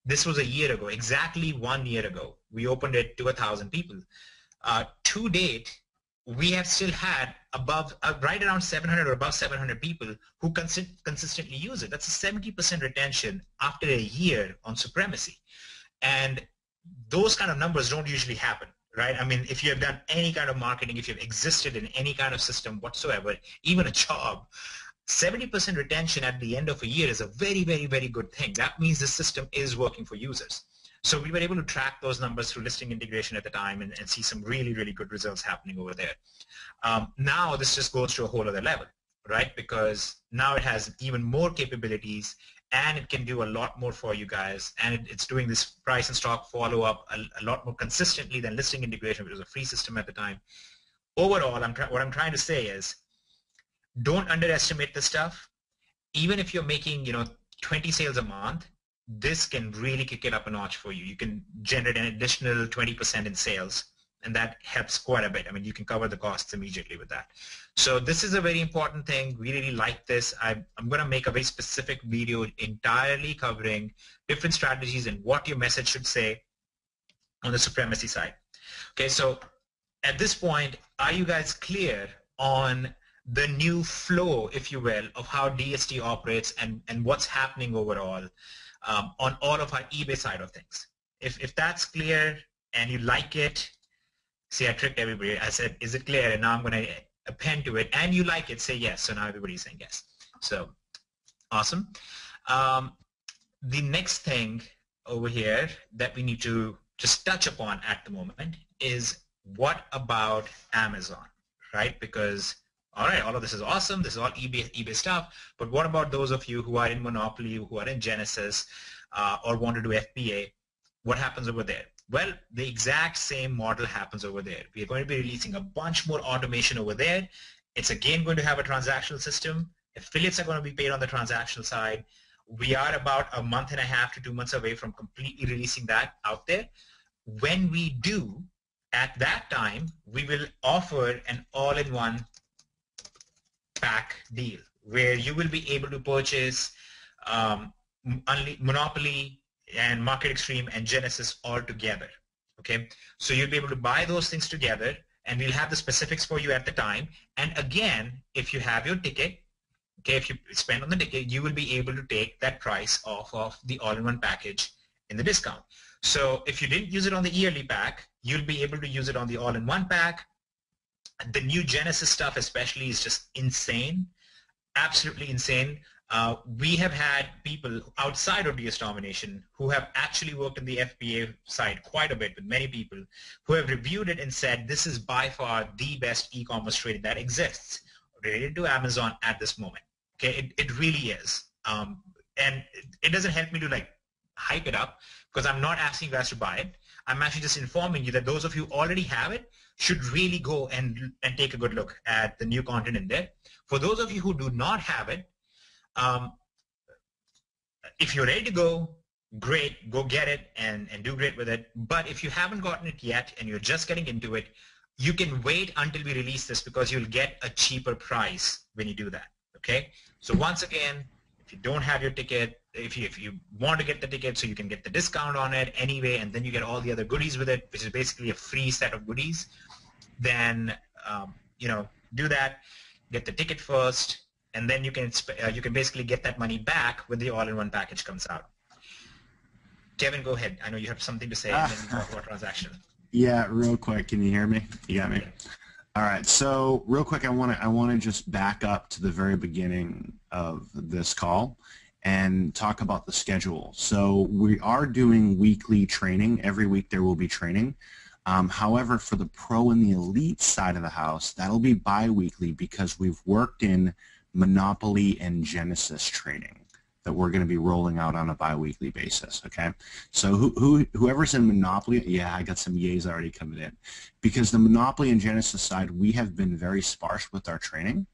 This was a year ago, exactly one year ago. We opened it to a thousand people. Uh, to date, we have still had above, uh, right around 700 or above 700 people who consi- consistently use it. That's a 70% retention after a year on Supremacy. And those kind of numbers don't usually happen right? I mean, if you have done any kind of marketing, if you've existed in any kind of system whatsoever, even a job, 70% retention at the end of a year is a very, very, very good thing. That means the system is working for users. So we were able to track those numbers through listing integration at the time and, and see some really, really good results happening over there. Um, now this just goes to a whole other level, right? Because now it has even more capabilities and it can do a lot more for you guys. And it, it's doing this price and stock follow-up a, a, lot more consistently than listing integration, which was a free system at the time. Overall, I'm what I'm trying to say is don't underestimate this stuff. Even if you're making, you know, 20 sales a month, this can really kick it up a notch for you. You can generate an additional 20% in sales and that helps quite a bit. I mean, you can cover the costs immediately with that. So this is a very important thing. We really like this. I'm, I'm going to make a very specific video entirely covering different strategies and what your message should say on the supremacy side. Okay, so at this point, are you guys clear on the new flow, if you will, of how DSD operates and, and what's happening overall um, on all of our eBay side of things? If, if that's clear and you like it, See, I tricked everybody. I said, is it clear? And now I'm going to append to it. And you like it, say yes. So now everybody's saying yes. So awesome. Um, the next thing over here that we need to just touch upon at the moment is what about Amazon, right? Because all right, all of this is awesome. This is all eBay, eBay stuff. But what about those of you who are in Monopoly, who are in Genesis, uh, or want to do FBA? What happens over there? Well, the exact same model happens over there. We are going to be releasing a bunch more automation over there. It's again going to have a transactional system. Affiliates are going to be paid on the transactional side. We are about a month and a half to two months away from completely releasing that out there. When we do, at that time, we will offer an all-in-one pack deal where you will be able to purchase um, Monopoly, and Market Extreme and Genesis all together. Okay, so you'll be able to buy those things together and we'll have the specifics for you at the time. And again, if you have your ticket, okay, if you spend on the ticket, you will be able to take that price off of the all-in-one package in the discount. So if you didn't use it on the yearly pack, you'll be able to use it on the all-in-one pack. The new Genesis stuff especially is just insane, absolutely insane. Uh, we have had people outside of DS Domination who have actually worked in the FBA side quite a bit with many people who have reviewed it and said this is by far the best e-commerce trading that exists related to Amazon at this moment. Okay, it, it really is. Um, and it, it doesn't help me to like hype it up because I'm not asking you guys to buy it. I'm actually just informing you that those of you already have it should really go and, and take a good look at the new content in there. For those of you who do not have it, um, if you're ready to go, great, go get it and, and do great with it. But if you haven't gotten it yet and you're just getting into it, you can wait until we release this because you'll get a cheaper price when you do that. Okay? So once again, if you don't have your ticket, if you, if you want to get the ticket so you can get the discount on it anyway, and then you get all the other goodies with it, which is basically a free set of goodies, then, um, you know, do that, get the ticket first, and then you can uh, you can basically get that money back when the all-in-one package comes out. Kevin, go ahead. I know you have something to say and then talk about transaction. Yeah, real quick. Can you hear me? You got me. All right. So real quick, I want to I want to just back up to the very beginning of this call and talk about the schedule. So we are doing weekly training. Every week there will be training. Um, however, for the pro and the elite side of the house, that'll be biweekly because we've worked in Monopoly and Genesis training that we're going to be rolling out on a biweekly basis. Okay, so who, who, whoever's in Monopoly, yeah, I got some yays already coming in, because the Monopoly and Genesis side, we have been very sparse with our training,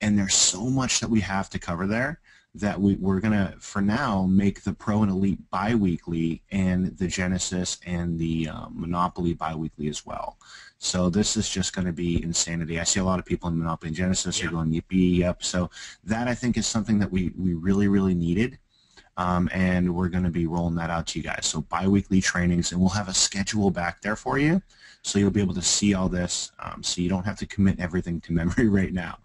and there's so much that we have to cover there that we, we're going to, for now, make the Pro and Elite biweekly and the Genesis and the um, Monopoly biweekly as well. So this is just going to be insanity. I see a lot of people in Monopoly and Genesis yeah. are going yippee, yep. So that I think is something that we, we really, really needed. Um, and we're going to be rolling that out to you guys. So biweekly trainings, and we'll have a schedule back there for you, so you'll be able to see all this, um, so you don't have to commit everything to memory right now.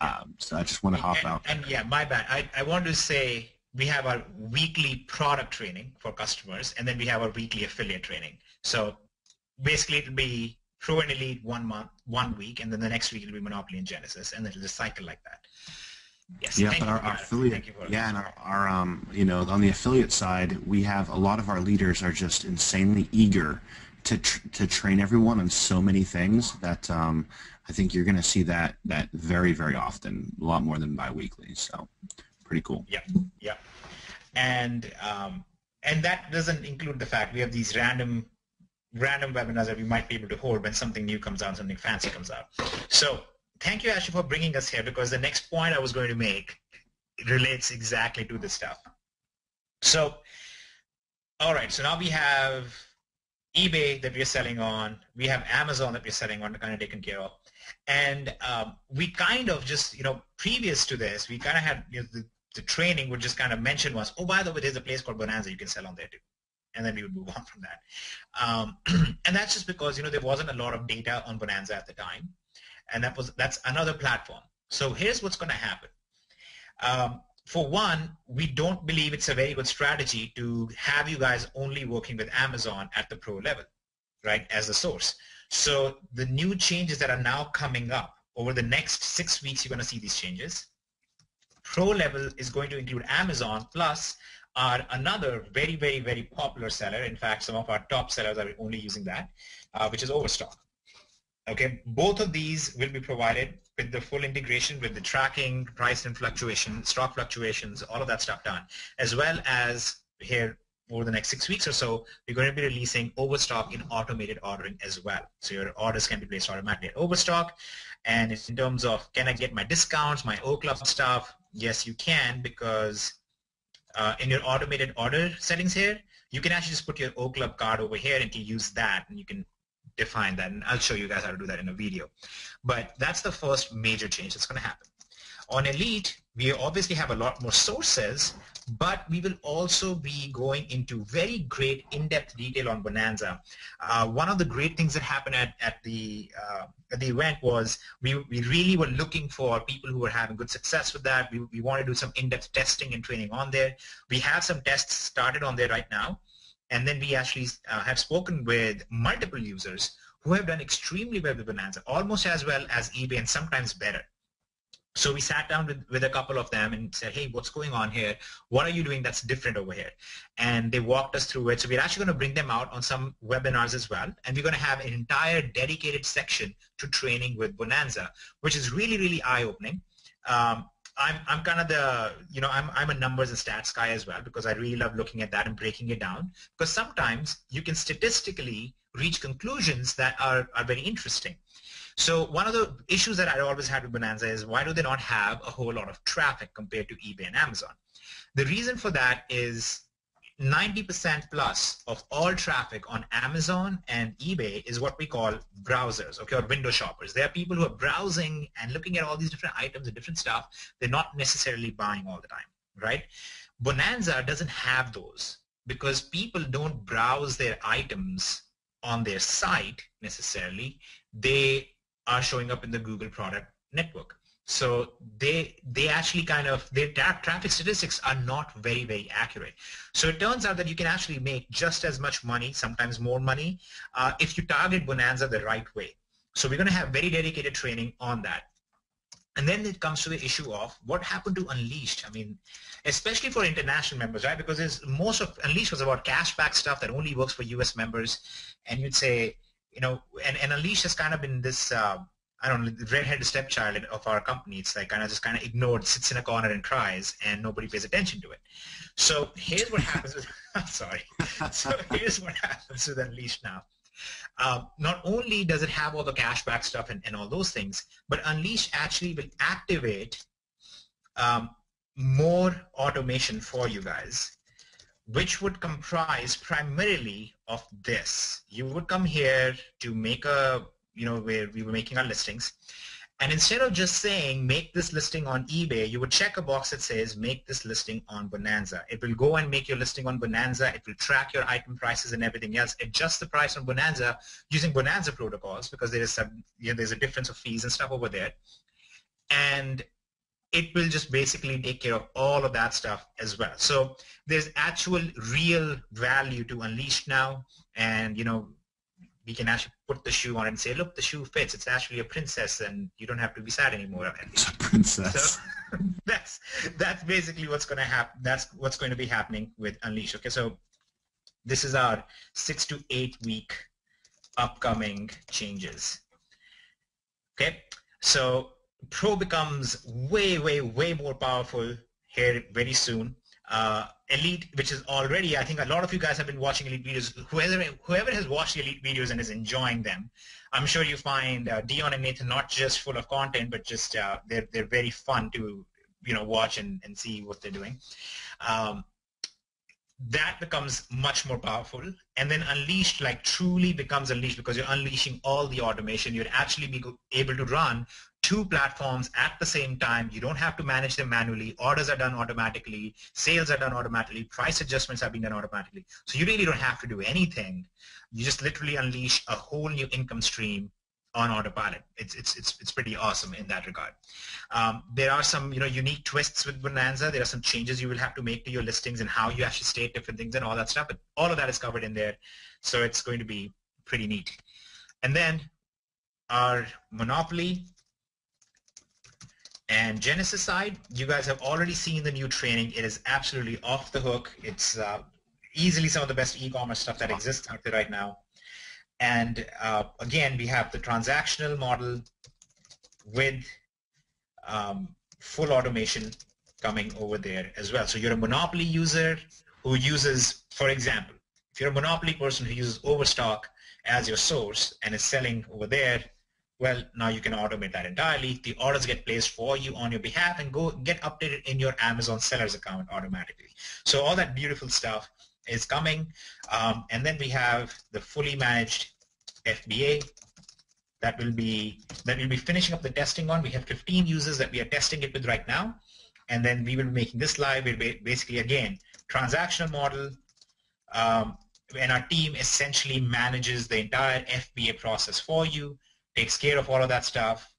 Um, so I just want to hop and, out. And yeah, my bad. I, I want to say we have our weekly product training for customers, and then we have our weekly affiliate training. So basically, it'll be Pro and Elite one month, one week, and then the next week it'll be Monopoly and Genesis, and then it'll just cycle like that. Yes. Yeah, but our, our affiliate, yeah, and our, our um, you know, on the affiliate side, we have a lot of our leaders are just insanely eager to tr- to train everyone on so many things that um, I think you're going to see that that very very often, a lot more than biweekly. So, pretty cool. Yeah, yeah, and um, and that doesn't include the fact we have these random random webinars that we might be able to hold when something new comes out, something fancy comes out. So thank you, Ashley, for bringing us here because the next point I was going to make relates exactly to this stuff. So, all right, so now we have eBay that we're selling on. We have Amazon that we're selling on, kind of taken care of. And um, we kind of just, you know, previous to this, we kind of had you know, the, the training would just kind of mention was, oh, by the way, there's a place called Bonanza you can sell on there too. And then we would move on from that. Um, and that's just because, you know, there wasn't a lot of data on Bonanza at the time and that was that's another platform. So here's what's going to happen. Um, for one, we don't believe it's a very good strategy to have you guys only working with Amazon at the pro level, right, as a source. So the new changes that are now coming up over the next six weeks, you're going to see these changes. Pro level is going to include Amazon plus our another very, very, very popular seller. In fact, some of our top sellers are only using that, uh, which is Overstock. Okay, both of these will be provided with the full integration with the tracking, price and fluctuation, stock fluctuations, all of that stuff done, as well as here over the next six weeks or so, we're going to be releasing Overstock in automated ordering as well. So your orders can be placed automatically at Overstock. And in terms of can I get my discounts, my O Club stuff, yes, you can because uh, in your automated order settings here, you can actually just put your O Club card over here and you can use that and you can define that, and I'll show you guys how to do that in a video. But that's the first major change that's going to happen. On Elite, we obviously have a lot more sources, but we will also be going into very great in-depth detail on Bonanza. Uh, one of the great things that happened at, at, the, uh, at the event was we, we really were looking for people who were having good success with that. We, we want to do some in-depth testing and training on there. We have some tests started on there right now. And then we actually uh, have spoken with multiple users who have done extremely well with Bonanza, almost as well as eBay and sometimes better. So we sat down with, with a couple of them and said, hey, what's going on here? What are you doing that's different over here? And they walked us through it. So we're actually going to bring them out on some webinars as well. And we're going to have an entire dedicated section to training with Bonanza, which is really, really eye-opening. Um, I'm I'm kind of the you know I'm I'm a numbers and stats guy as well because I really love looking at that and breaking it down because sometimes you can statistically reach conclusions that are are very interesting. So one of the issues that I always had with Bonanza is why do they not have a whole lot of traffic compared to eBay and Amazon? The reason for that is 90% plus of all traffic on Amazon and eBay is what we call browsers, okay, or window shoppers. There are people who are browsing and looking at all these different items and different stuff. They're not necessarily buying all the time, right? Bonanza doesn't have those because people don't browse their items on their site necessarily. They are showing up in the Google product network. So they they actually kind of their traffic statistics are not very very accurate. So it turns out that you can actually make just as much money, sometimes more money, uh, if you target Bonanza the right way. So we're going to have very dedicated training on that. And then it comes to the issue of what happened to Unleashed. I mean, especially for international members, right? Because most of Unleashed was about cashback stuff that only works for U.S. members. And you'd say, you know, and, and Unleashed has kind of been this uh, I don't know, the redheaded stepchild of our company. It's like kind of just kind of ignored, sits in a corner and cries, and nobody pays attention to it. So here's what happens with, I'm sorry. So here's what happens with Unleashed now. Uh, not only does it have all the cashback stuff and, and all those things, but Unleashed actually will activate um, more automation for you guys, which would comprise primarily of this. You would come here to make a you know, where we were making our listings. And instead of just saying, make this listing on eBay, you would check a box that says, make this listing on Bonanza. It will go and make your listing on Bonanza. It will track your item prices and everything else, adjust the price on Bonanza using Bonanza protocols because there is some, you know, there's a difference of fees and stuff over there. And it will just basically take care of all of that stuff as well. So there's actual real value to Unleashed now. And, you know, we can actually put the shoe on and say, look, the shoe fits. It's actually a princess, and you don't have to be sad anymore. It's a princess. So that's that's basically what's going to happen. That's what's going to be happening with Unleash. Okay, so this is our six to eight week upcoming changes. Okay, so Pro becomes way, way, way more powerful here very soon uh, Elite, which is already, I think a lot of you guys have been watching Elite videos. Whoever, whoever has watched Elite videos and is enjoying them, I'm sure you find uh, Dion and Nathan not just full of content, but just uh, they're, they're very fun to you know watch and, and see what they're doing. Um, that becomes much more powerful. And then unleashed like truly becomes unleashed because you're unleashing all the automation. You'd actually be able to run two platforms at the same time. You don't have to manage them manually. Orders are done automatically. Sales are done automatically. Price adjustments are being done automatically. So you really don't have to do anything. You just literally unleash a whole new income stream on autopilot. It's, it's, it's, it's pretty awesome in that regard. Um, there are some you know unique twists with Bonanza. There are some changes you will have to make to your listings and how you actually state different things and all that stuff. But all of that is covered in there. So it's going to be pretty neat. And then our Monopoly and Genesis side, you guys have already seen the new training. It is absolutely off the hook. It's uh, easily some of the best e-commerce stuff that exists out there right now. And uh, again, we have the transactional model with um, full automation coming over there as well. So you're a Monopoly user who uses, for example, if you're a Monopoly person who uses Overstock as your source and is selling over there, well, now you can automate that entirely. The orders get placed for you on your behalf and go get updated in your Amazon sellers account automatically. So all that beautiful stuff is coming. Um, and then we have the fully managed FBA that will be that we'll be finishing up the testing on. We have 15 users that we are testing it with right now. And then we will be making this live. We'll be basically, again, transactional model. Um, and our team essentially manages the entire FBA process for you, takes care of all of that stuff,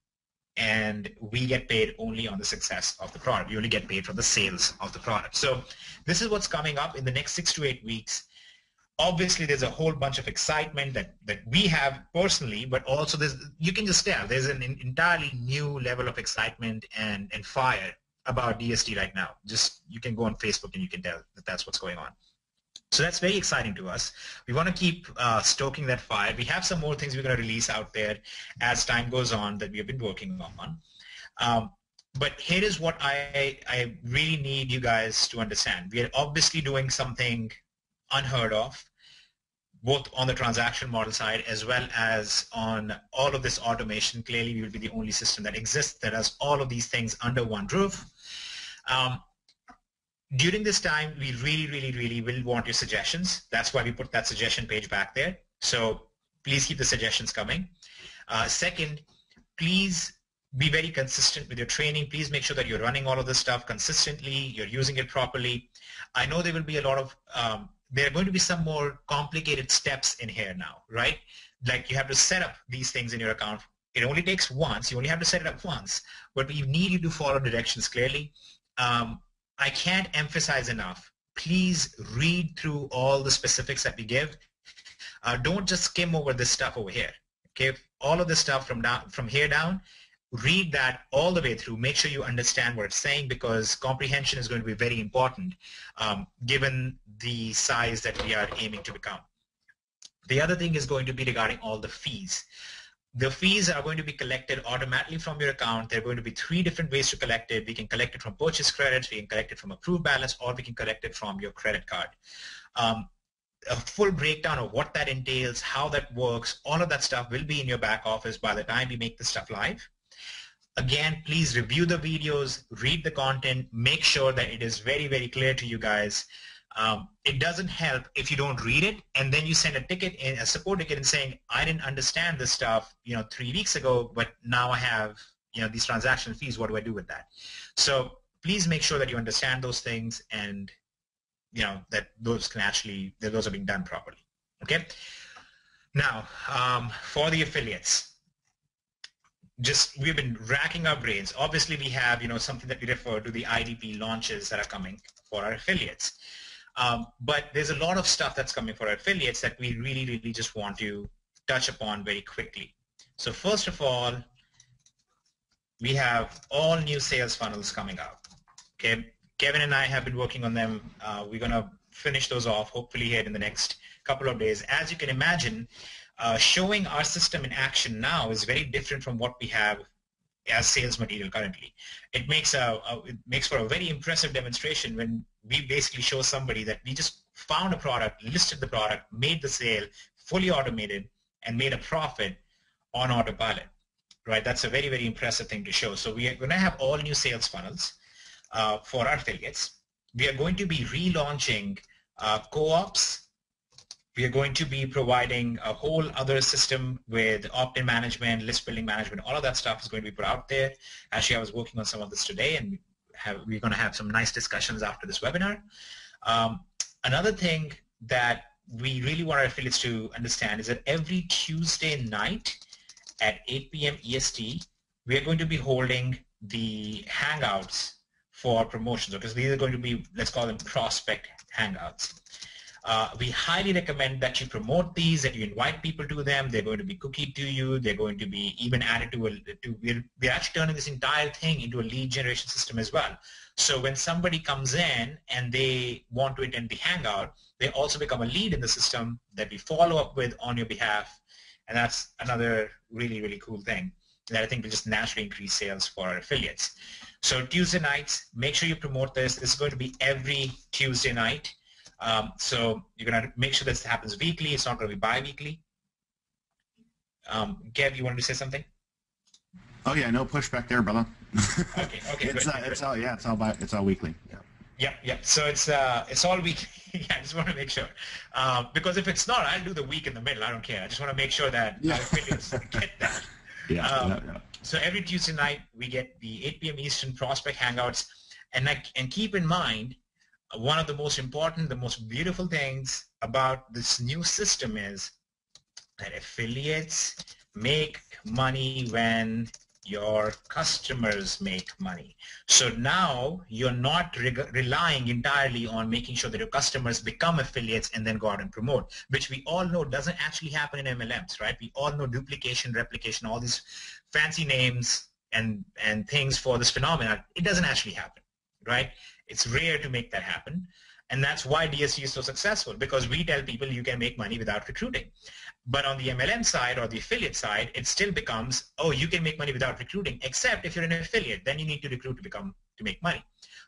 and we get paid only on the success of the product. We only get paid for the sales of the product. So this is what's coming up in the next six to eight weeks. Obviously, there's a whole bunch of excitement that, that we have personally, but also there's you can just tell there's an entirely new level of excitement and, and fire about DSD right now. Just you can go on Facebook and you can tell that that's what's going on. So that's very exciting to us. We want to keep uh, stoking that fire. We have some more things we're going to release out there as time goes on that we have been working on. Um, but here is what I, I really need you guys to understand. We are obviously doing something unheard of, both on the transaction model side as well as on all of this automation. Clearly, we will be the only system that exists that has all of these things under one roof. Um, during this time, we really, really, really will want your suggestions. That's why we put that suggestion page back there. So please keep the suggestions coming. Uh, second, please be very consistent with your training. Please make sure that you're running all of this stuff consistently, you're using it properly. I know there will be a lot of, um, there are going to be some more complicated steps in here now, right? Like you have to set up these things in your account It only takes once. You only have to set it up once, but we need you to follow directions clearly. Um, I can't emphasize enough. Please read through all the specifics that we give. Uh, don't just skim over this stuff over here. Okay, all of this stuff from down from here down. Read that all the way through. Make sure you understand what it's saying because comprehension is going to be very important um, given the size that we are aiming to become. The other thing is going to be regarding all the fees. The fees are going to be collected automatically from your account. There are going to be three different ways to collect it. We can collect it from purchase credits, we can collect it from approved balance, or we can collect it from your credit card. Um, a full breakdown of what that entails, how that works, all of that stuff will be in your back office by the time we make the stuff live. Again, please review the videos, read the content, make sure that it is very, very clear to you guys. Um, it doesn't help if you don't read it and then you send a ticket in a support ticket and saying, I didn't understand this stuff, you know, three weeks ago, but now I have, you know, these transaction fees. What do I do with that? So please make sure that you understand those things and, you know, that those can actually, that those are being done properly. Okay. Now, um, for the affiliates, just we've been racking our brains. Obviously, we have you know something that we refer to the IDP launches that are coming for our affiliates. Um, but there's a lot of stuff that's coming for our affiliates that we really, really just want to touch upon very quickly. So first of all, we have all new sales funnels coming out. Okay, Kevin and I have been working on them. Uh, we're going to finish those off hopefully here in the next couple of days. As you can imagine, uh, showing our system in action now is very different from what we have as sales material currently. It makes a, a, it makes for a very impressive demonstration when we basically show somebody that we just found a product, listed the product, made the sale, fully automated, and made a profit on autopilot. Right? That's a very very impressive thing to show. So we are going to have all new sales funnels uh, for our affiliates. We are going to be relaunching uh, co-ops we are going to be providing a whole other system with opt-in management, list building management, all of that stuff is going to be put out there. Actually, I was working on some of this today, and have, we're going to have some nice discussions after this webinar. Um, another thing that we really want our affiliates to understand is that every Tuesday night at 8 p.m. EST, we are going to be holding the hangouts for promotions because these are going to be, let's call them prospect hangouts. Uh, we highly recommend that you promote these, that you invite people to them. They're going to be cookied to you. They're going to be even added to a, to, we're, we're actually turning this entire thing into a lead generation system as well. So when somebody comes in and they want to attend the Hangout, they also become a lead in the system that we follow up with on your behalf. And that's another really, really cool thing that I think will just naturally increase sales for our affiliates. So Tuesday nights, make sure you promote this. This is going to be every Tuesday night. Um, so you're going to make sure this happens weekly. It's not going to be bi-weekly. Um, Kev, you wanted to say something? Oh yeah, no pushback there, brother. okay, okay, it's, good, uh, it's all yeah, it's all by, it's all weekly. Yeah. Yeah, yeah. So it's uh, it's all weekly. yeah, I just want to make sure uh, because if it's not, I'll do the week in the middle. I don't care. I just want to make sure that yeah. get that. Yeah, um, yeah, yeah. So every Tuesday night we get the 8 p.m. Eastern prospect hangouts, and and keep in mind one of the most important, the most beautiful things about this new system is that affiliates make money when your customers make money. So now you're not re relying entirely on making sure that your customers become affiliates and then go out and promote, which we all know doesn't actually happen in MLMs, right? We all know duplication, replication, all these fancy names and, and things for this phenomenon. It doesn't actually happen, right? It's rare to make that happen. And that's why DSD is so successful because we tell people you can make money without recruiting. But on the MLM side or the affiliate side, it still becomes, oh, you can make money without recruiting, except if you're an affiliate, then you need to recruit to become to make money.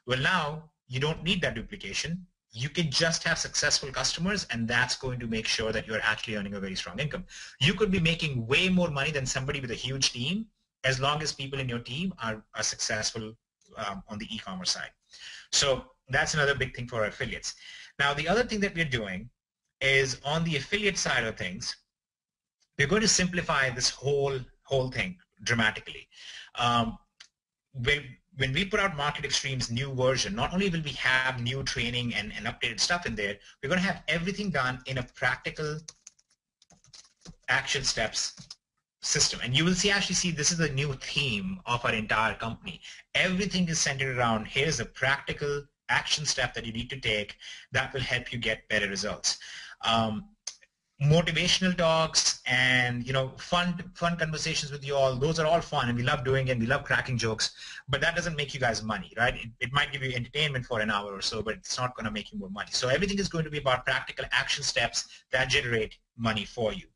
Well, now you don't need that duplication. You can just have successful customers, and that's going to make sure that you're actually earning a very strong income. You could be making way more money than somebody with a huge team as long as people in your team are, are successful um, on the e-commerce side. So that's another big thing for our affiliates. Now, the other thing that we're doing is on the affiliate side of things, we're going to simplify this whole whole thing dramatically. Um, when, when we put out Market Extreme's new version, not only will we have new training and, and updated stuff in there, we're going to have everything done in a practical action steps system. And you will see actually see this is the new theme of our entire company. Everything is centered around here's a practical action step that you need to take that will help you get better results. Um, motivational talks and you know fun fun conversations with you all those are all fun and we love doing it and we love cracking jokes but that doesn't make you guys money right it, it might give you entertainment for an hour or so but it's not going to make you more money so everything is going to be about practical action steps that generate money for you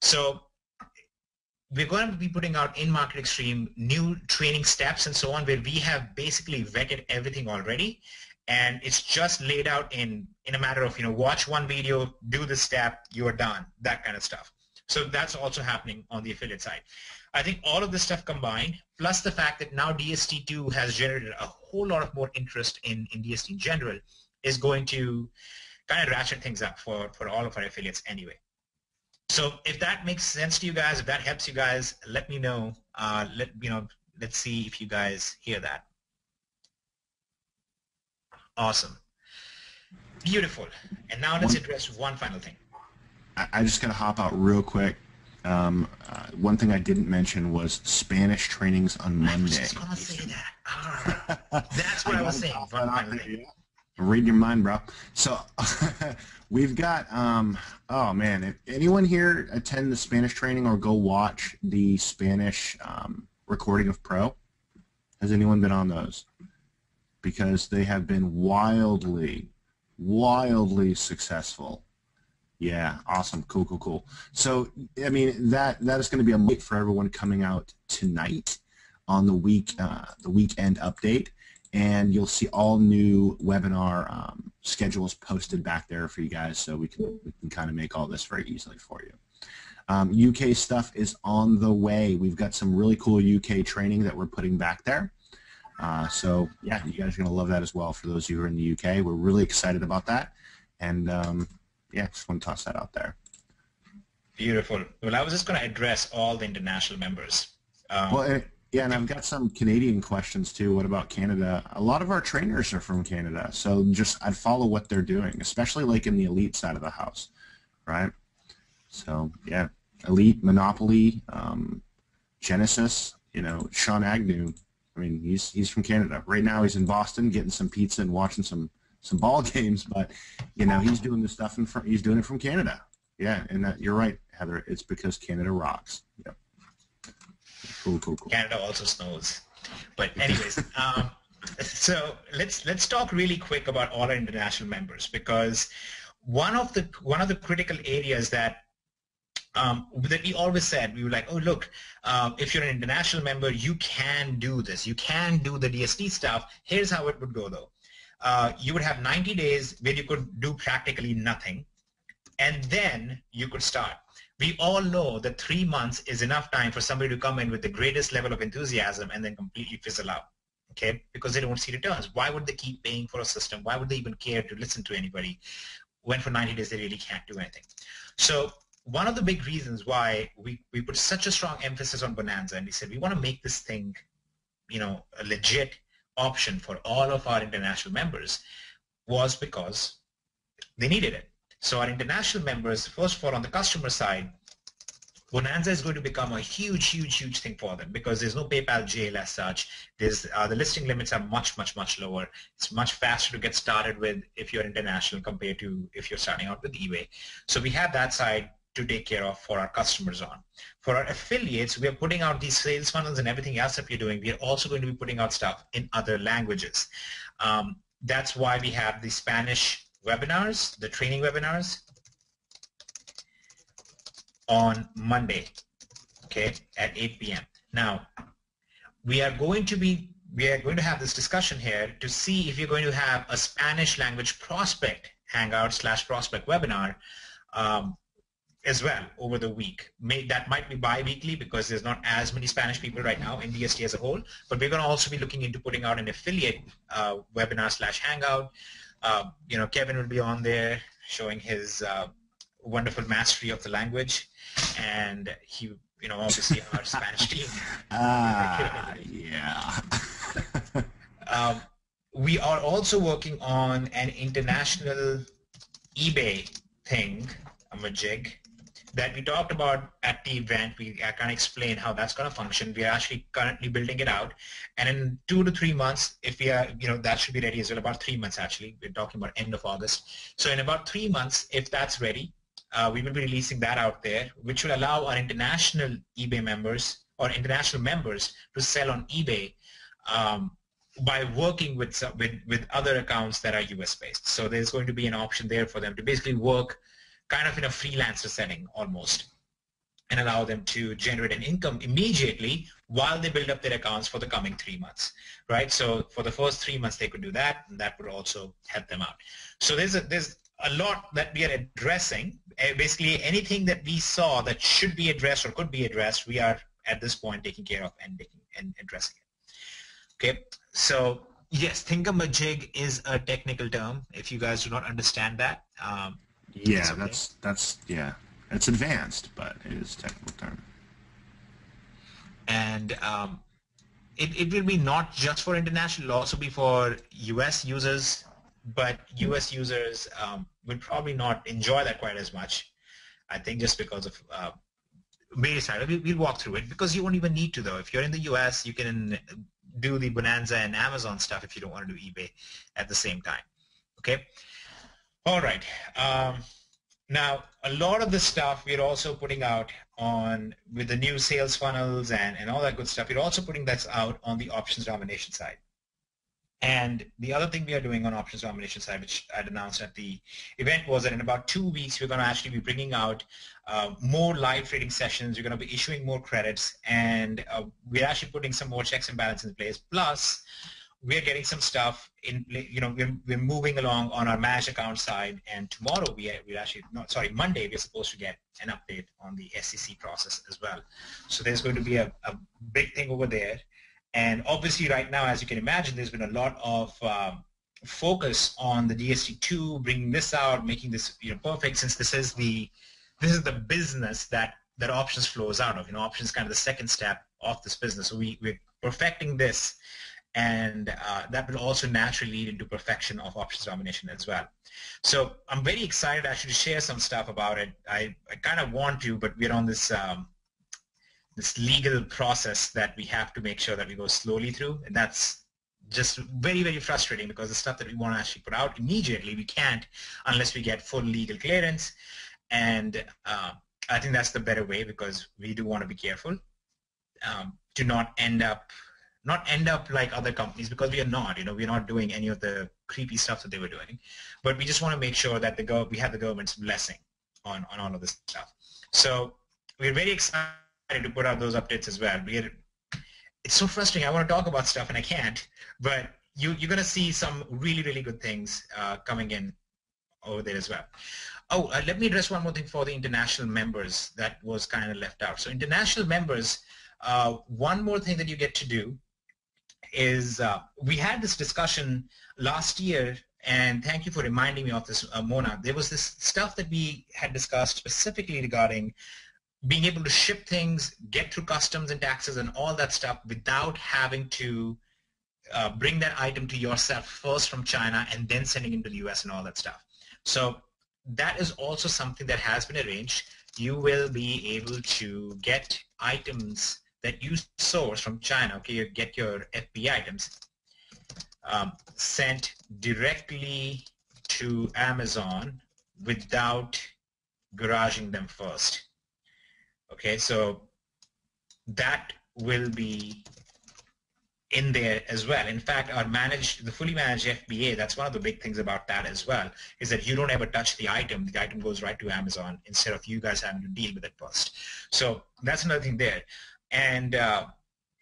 so we're going to be putting out in Market Extreme new training steps and so on where we have basically vetted everything already. And it's just laid out in in a matter of you know watch one video do the step you're done that kind of stuff. So that's also happening on the affiliate side. I think all of this stuff combined plus the fact that now DSD2 has generated a whole lot of more interest in in DSD in general is going to kind of ratchet things up for for all of our affiliates anyway so if that makes sense to you guys if that helps you guys let me know uh let you know let's see if you guys hear that Awesome. Beautiful. And now let's address one final thing. I, just got to hop out real quick. Um, uh, one thing I didn't mention was Spanish trainings on Monday. I was just going to say that. Ah, that's what I, I was saying. Read your mind, bro. So we've got, um, oh man, if anyone here attend the Spanish training or go watch the Spanish um, recording of Pro? Has anyone been on those? because they have been wildly, wildly successful. Yeah, awesome, cool, cool, cool. So, I mean, that that is going to be a late for everyone coming out tonight on the week uh, the weekend update, and you'll see all new webinar um, schedules posted back there for you guys, so we can we can kind of make all this very easily for you. Um, UK stuff is on the way. We've got some really cool UK training that we're putting back there. Uh, so yeah, you guys are going to love that as well. For those of you who are in the UK, we're really excited about that. And um, yeah, just want to toss that out there. Beautiful. Well, I was just going to address all the international members. Um, well, yeah, and I've got some Canadian questions too. What about Canada? A lot of our trainers are from Canada, so just I'd follow what they're doing, especially like in the elite side of the house, right? So yeah, elite, Monopoly, um, Genesis. You know, Sean Agnew I mean, he's he's from Canada. Right now, he's in Boston getting some pizza and watching some some ball games. But you know, he's doing this stuff in front. He's doing it from Canada. Yeah, and that, you're right, Heather. It's because Canada rocks. Yep. Cool, cool, cool. Canada also snows. But anyways, um, so let's let's talk really quick about all our international members because one of the one of the critical areas that um, that we always said, we were like, oh, look, um, if you're an international member, you can do this. You can do the DSD stuff. Here's how it would go, though. Uh, you would have 90 days where you could do practically nothing, and then you could start. We all know that three months is enough time for somebody to come in with the greatest level of enthusiasm and then completely fizzle out, okay? Because they don't see returns. Why would they keep paying for a system? Why would they even care to listen to anybody when for 90 days they really can't do anything? So one of the big reasons why we, we put such a strong emphasis on Bonanza and we said we want to make this thing, you know, a legit option for all of our international members was because they needed it. So our international members, first of all, on the customer side, Bonanza is going to become a huge, huge, huge thing for them because there's no PayPal jail as such. There's uh, the listing limits are much, much, much lower. It's much faster to get started with if you're international compared to if you're starting out with eBay. So we have that side to take care of for our customers on. For our affiliates, we are putting out these sales funnels and everything else that we're doing. We are also going to be putting out stuff in other languages. Um, that's why we have the Spanish webinars, the training webinars on Monday, okay, at 8 p.m. Now, we are going to be we are going to have this discussion here to see if you're going to have a Spanish language prospect hangout slash prospect webinar um, as well over the week. May, that might be bi-weekly because there's not as many Spanish people right now in DSD as a whole, but we're going to also be looking into putting out an affiliate uh, webinar slash hangout. Uh, you know, Kevin will be on there showing his uh, wonderful mastery of the language, and he, you know, obviously our Spanish team. Ah, yeah. um, we are also working on an international eBay thing, a majig, that we talked about at the event. We I kind of explained how that's going to function. We are actually currently building it out, and in two to three months, if we are, you know, that should be ready as well. About three months actually. We're talking about end of August. So in about three months, if that's ready, uh, we will be releasing that out there, which will allow our international eBay members or international members to sell on eBay um, by working with, with with other accounts that are US based. So there's going to be an option there for them to basically work kind of in a freelancer setting almost and allow them to generate an income immediately while they build up their accounts for the coming three months, right? So for the first three months, they could do that, and that would also help them out. So there's a, there's a lot that we are addressing. Uh, basically, anything that we saw that should be addressed or could be addressed, we are at this point taking care of and, taking, and addressing it. Okay, so yes, thingamajig is a technical term. If you guys do not understand that, um, yeah, okay. that's that's yeah, it's advanced, but it is technical term. And um, it, it will be not just for international, it'll also be for U.S. users, but U.S. users um, will probably not enjoy that quite as much. I think just because of uh, various factors. We'll, we'll walk through it because you won't even need to though. If you're in the U.S., you can do the Bonanza and Amazon stuff if you don't want to do eBay at the same time. Okay. All right. Um, now, a lot of the stuff we're also putting out on with the new sales funnels and, and all that good stuff. We're also putting that out on the options domination side. And the other thing we are doing on options domination side, which I'd announced at the event, was that in about two weeks, we're going to actually be bringing out uh, more live trading sessions. We're going to be issuing more credits, and uh, we're actually putting some more checks and balances in place. Plus, we're getting some stuff in, you know, we're, we're moving along on our managed account side, and tomorrow we we're actually, not sorry, Monday we're supposed to get an update on the SEC process as well. So there's going to be a, a big thing over there, and obviously right now, as you can imagine, there's been a lot of um, focus on the DSD2, bringing this out, making this you know perfect, since this is the this is the business that that options flows out of. You know, options kind of the second step of this business. So we, we're perfecting this and uh, that will also naturally lead into perfection of options domination as well. So I'm very excited actually to share some stuff about it. I, I kind of want to, but we're on this um, this legal process that we have to make sure that we go slowly through, and that's just very, very frustrating because the stuff that we want to actually put out immediately, we can't unless we get full legal clearance. And uh, I think that's the better way because we do want to be careful um, to not end up not end up like other companies because we are not. You know, we're not doing any of the creepy stuff that they were doing, but we just want to make sure that the go we have the government's blessing on on all of this stuff. So we're very excited to put out those updates as well. We are, it's so frustrating. I want to talk about stuff and I can't, but you you're gonna see some really really good things uh, coming in over there as well. Oh, uh, let me address one more thing for the international members that was kind of left out. So international members, uh, one more thing that you get to do is uh, we had this discussion last year, and thank you for reminding me of this, uh, Mona. There was this stuff that we had discussed specifically regarding being able to ship things, get through customs and taxes and all that stuff without having to uh, bring that item to yourself first from China and then sending it to the US and all that stuff. So that is also something that has been arranged. You will be able to get items that you source from China, okay, you get your FB items um, sent directly to Amazon without garaging them first. Okay, so that will be in there as well. In fact, our managed, the fully managed FBA, that's one of the big things about that as well, is that you don't ever touch the item. The item goes right to Amazon instead of you guys having to deal with it first. So that's another thing there and uh,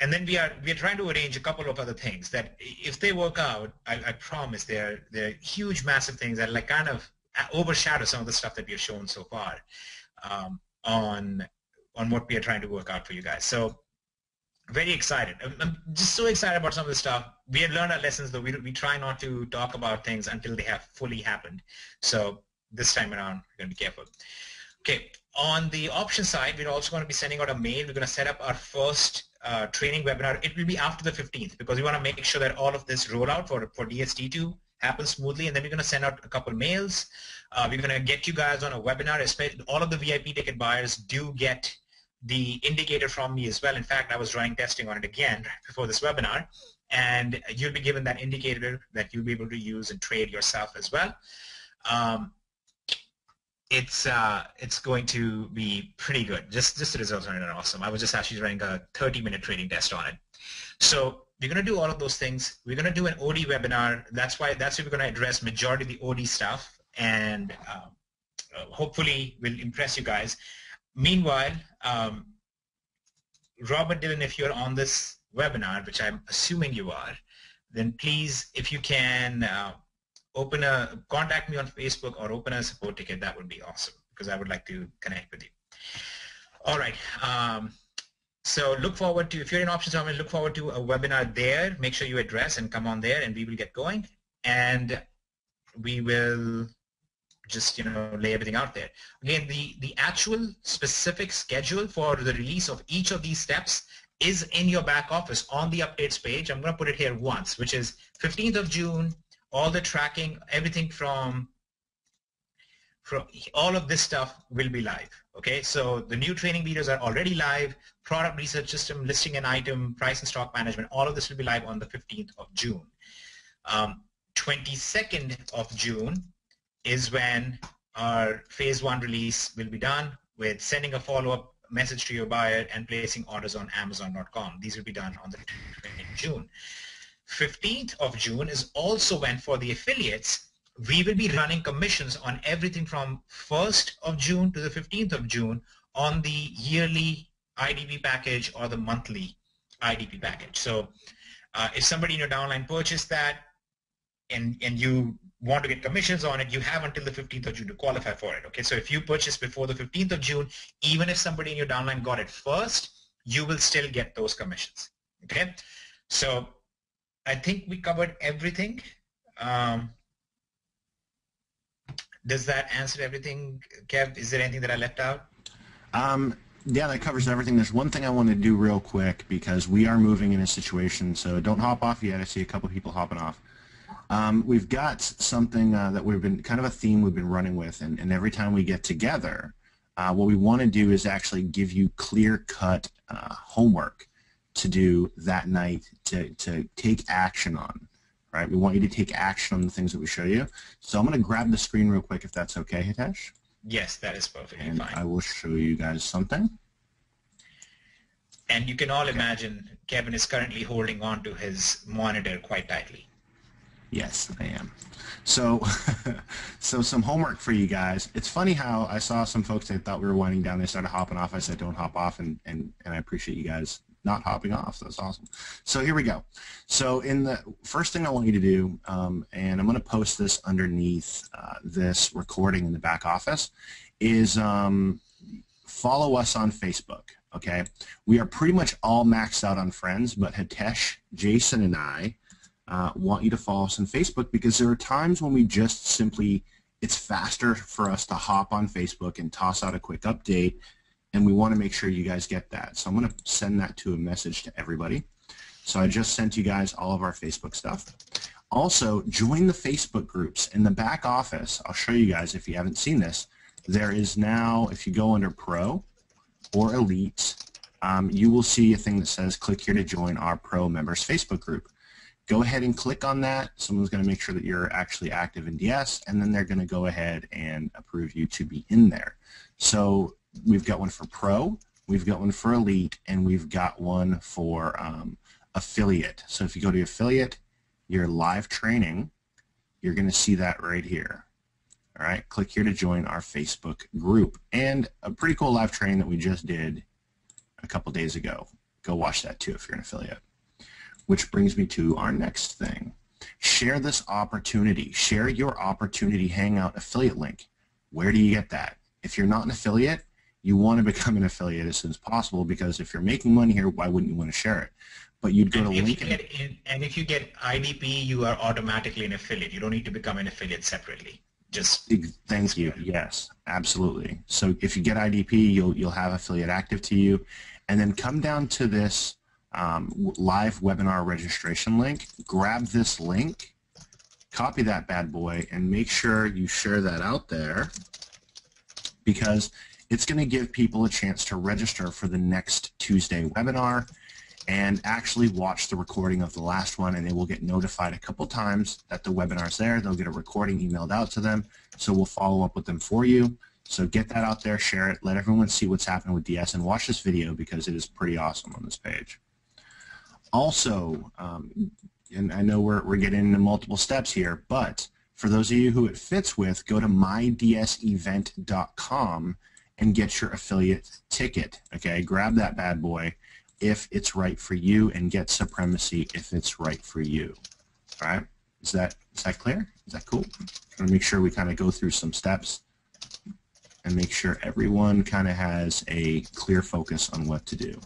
and then we are we are trying to arrange a couple of other things that if they work out, I, I promise they're they're huge, massive things that like kind of overshadow some of the stuff that we have shown so far um, on on what we are trying to work out for you guys. So very excited. I'm, I'm, just so excited about some of the stuff. We have learned our lessons, though. We, we try not to talk about things until they have fully happened. So this time around, we're going to be careful. Okay, on the option side, we're also going to be sending out a mail. We're going to set up our first uh, training webinar. It will be after the 15th because we want to make sure that all of this rollout for, for DSD2 happens smoothly, and then we're going to send out a couple mails. Uh, we're going to get you guys on a webinar. All of the VIP ticket buyers do get the indicator from me as well. In fact, I was running testing on it again before this webinar, and you'll be given that indicator that you'll be able to use and trade yourself as well. Um, it's uh, it's going to be pretty good. Just just the results are awesome. I was just actually running a 30-minute trading test on it. So we're going to do all of those things. We're going to do an OD webinar. That's why that's why we're going to address majority of the OD stuff, and uh, hopefully will impress you guys. Meanwhile, um, Robert Dylan, if you're on this webinar, which I'm assuming you are, then please, if you can, uh, open a contact me on Facebook or open a support ticket. That would be awesome because I would like to connect with you. All right. Um, so look forward to, if you're in Options Summit, look forward to a webinar there. Make sure you address and come on there and we will get going. And we will just, you know, lay everything out there. Again, the, the actual specific schedule for the release of each of these steps is in your back office on the updates page. I'm going to put it here once, which is 15th of June, all the tracking, everything from from all of this stuff will be live. Okay, so the new training videos are already live. Product research system, listing an item, price and stock management, all of this will be live on the 15th of June. Um, 22nd of June is when our phase one release will be done with sending a follow-up message to your buyer and placing orders on Amazon.com. These will be done on the 20th of June. 15th of June is also when for the affiliates, we will be running commissions on everything from 1st of June to the 15th of June on the yearly IDP package or the monthly IDP package. So uh, if somebody in your downline purchased that and, and you want to get commissions on it, you have until the 15th of June to qualify for it. Okay, so if you purchase before the 15th of June, even if somebody in your downline got it first, you will still get those commissions. Okay, so I think we covered everything. Um, does that answer everything, Kev? Is there anything that I left out? Um, yeah, that covers everything. There's one thing I want to do real quick because we are moving in a situation, so don't hop off yet. I see a couple people hopping off. Um, we've got something uh, that we've been kind of a theme we've been running with, and, and every time we get together, uh, what we want to do is actually give you clear-cut uh, homework to do that night to, to take action on. Right? We want you to take action on the things that we show you. So I'm going to grab the screen real quick if that's okay, Hitesh. Yes, that is perfectly and fine. I will show you guys something. And you can all okay. imagine Kevin is currently holding on to his monitor quite tightly. Yes, I am. So, so some homework for you guys. It's funny how I saw some folks that thought we were winding down. They started hopping off. I said, don't hop off, and, and, and I appreciate you guys not hopping off. That's awesome. So here we go. So in the first thing I want you to do, um, and I'm going to post this underneath uh, this recording in the back office, is um, follow us on Facebook. Okay, we are pretty much all maxed out on friends, but Hitesh, Jason, and I uh, want you to follow us on Facebook because there are times when we just simply, it's faster for us to hop on Facebook and toss out a quick update and we want to make sure you guys get that. So I'm going to send that to a message to everybody. So I just sent you guys all of our Facebook stuff. Also, join the Facebook groups. In the back office, I'll show you guys if you haven't seen this, there is now, if you go under Pro or Elite, um, you will see a thing that says click here to join our Pro members Facebook group. Go ahead and click on that. Someone's going to make sure that you're actually active in DS, and then they're going to go ahead and approve you to be in there. So we've got one for Pro, we've got one for Elite, and we've got one for um, Affiliate. So if you go to Affiliate, your live training, you're going to see that right here. All right, click here to join our Facebook group. And a pretty cool live training that we just did a couple days ago. Go watch that too if you're an affiliate. Which brings me to our next thing. Share this opportunity. Share your opportunity hangout affiliate link. Where do you get that? If you're not an affiliate, you want to become an affiliate as soon as possible because if you're making money here, why wouldn't you want to share it? But you'd go and to. You in, and if you get IDP, you are automatically an affiliate. You don't need to become an affiliate separately. Just thank you. Yes, absolutely. So if you get IDP, you'll you'll have affiliate active to you, and then come down to this um, live webinar registration link. Grab this link copy that bad boy and make sure you share that out there because it's going to give people a chance to register for the next Tuesday webinar and actually watch the recording of the last one and they will get notified a couple times that the webinar is there. They'll get a recording emailed out to them. So we'll follow up with them for you. So get that out there, share it, let everyone see what's happening with DS and watch this video because it is pretty awesome on this page. Also, um, and I know we're, we're getting into multiple steps here, but for those of you who it fits with, go to mydsevent.com and get your affiliate ticket. Okay, grab that bad boy if it's right for you and get supremacy if it's right for you. All right, is that is that clear? Is that cool? I'm to make sure we kind of go through some steps and make sure everyone kind of has a clear focus on what to do.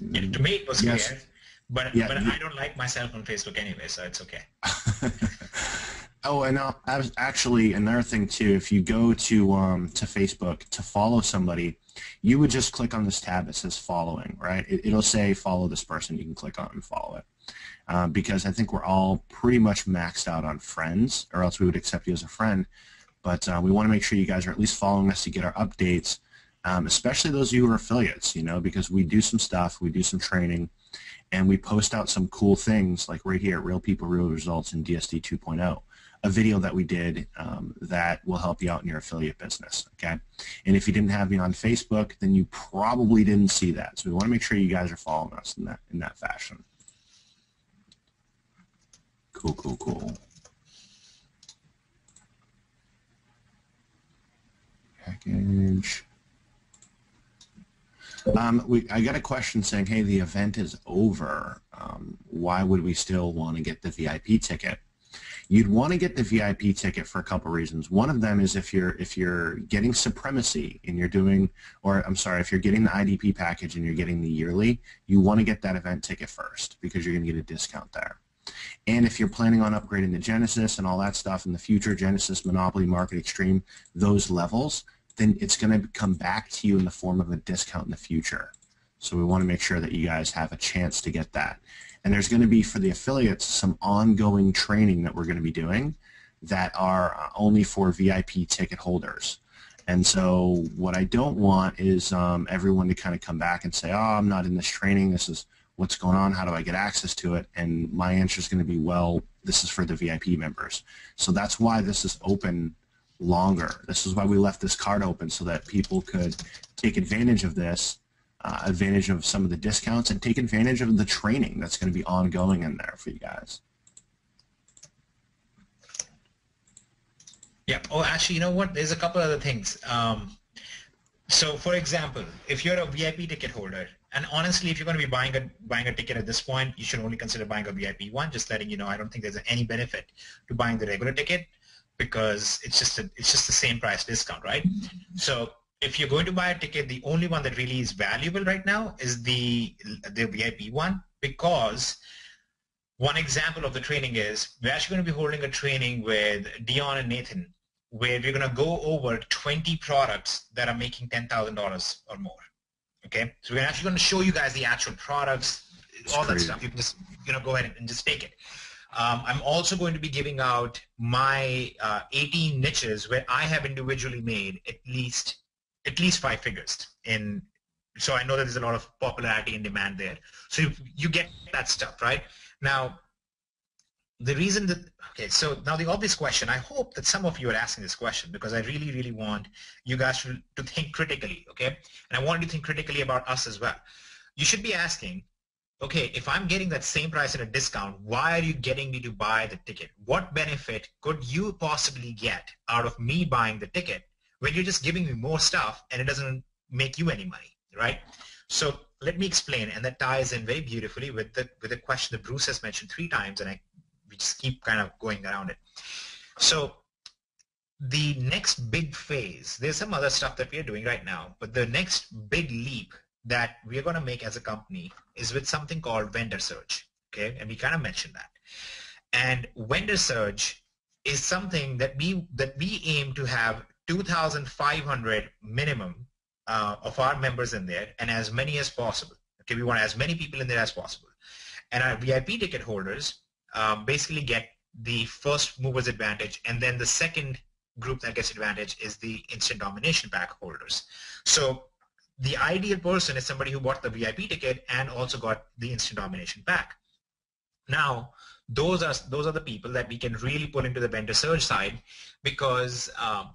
To me it was yes. clear, but yeah, but I don't like myself on Facebook anyway, so it's okay. oh, and uh, actually another thing too, if you go to um, to Facebook to follow somebody, you would just click on this tab that says following, right? It, will say follow this person. You can click on and follow it. Uh, because I think we're all pretty much maxed out on friends, or else we would accept you as a friend. But uh, we want to make sure you guys are at least following us to get our updates um, especially those of you who are affiliates, you know, because we do some stuff, we do some training, and we post out some cool things like right here, Real People, Real Results in DSD 2.0, a video that we did um, that will help you out in your affiliate business, okay? And if you didn't have me on Facebook, then you probably didn't see that. So we want to make sure you guys are following us in that, in that fashion. Cool, cool, cool. Package. Um, we, I got a question saying, hey, the event is over. Um, why would we still want to get the VIP ticket? You'd want to get the VIP ticket for a couple reasons. One of them is if you're if you're getting supremacy and you're doing, or I'm sorry, if you're getting the IDP package and you're getting the yearly, you want to get that event ticket first because you're going to get a discount there. And if you're planning on upgrading the Genesis and all that stuff in the future, Genesis, Monopoly, Market Extreme, those levels, then it's going to come back to you in the form of a discount in the future. So we want to make sure that you guys have a chance to get that. And there's going to be, for the affiliates, some ongoing training that we're going to be doing that are uh, only for VIP ticket holders. And so what I don't want is um, everyone to kind of come back and say, oh, I'm not in this training. This is what's going on. How do I get access to it? And my answer is going to be, well, this is for the VIP members. So that's why this is open longer. This is why we left this card open so that people could take advantage of this, uh, advantage of some of the discounts, and take advantage of the training that's going to be ongoing in there for you guys. Yeah. Oh, actually, you know what? There's a couple other things. Um, so, for example, if you're a VIP ticket holder, and honestly, if you're going to be buying a buying a ticket at this point, you should only consider buying a VIP one. Just letting you know, I don't think there's any benefit to buying the regular ticket because it's just a, it's just the same price discount, right? So if you're going to buy a ticket, the only one that really is valuable right now is the the VIP one because one example of the training is we're actually going to be holding a training with Dion and Nathan where we're going to go over 20 products that are making $10,000 or more. Okay, so we're actually going to show you guys the actual products, That's all crazy. that stuff. You can just you know go ahead and just take it. Um, I'm also going to be giving out my uh, 18 niches where I have individually made at least at least five figures in so I know that there's a lot of popularity and demand there. So you, you get that stuff, right? Now, the reason that, okay, so now the obvious question, I hope that some of you are asking this question because I really, really want you guys to, to think critically, okay? And I want you to think critically about us as well. You should be asking, okay, if I'm getting that same price at a discount, why are you getting me to buy the ticket? What benefit could you possibly get out of me buying the ticket when you're just giving me more stuff and it doesn't make you any money, right? So let me explain, and that ties in very beautifully with the with the question that Bruce has mentioned three times, and I we just keep kind of going around it. So the next big phase, there's some other stuff that we are doing right now, but the next big leap that we're going to make as a company is with something called vendor surge. Okay, and we kind of mentioned that. And vendor surge is something that we that we aim to have 2,500 minimum uh, of our members in there, and as many as possible. Okay, we want as many people in there as possible. And our VIP ticket holders um, basically get the first movers advantage, and then the second group that gets advantage is the instant domination pack holders. So the ideal person is somebody who bought the VIP ticket and also got the instant domination pack. Now, those are those are the people that we can really pull into the vendor surge side because um,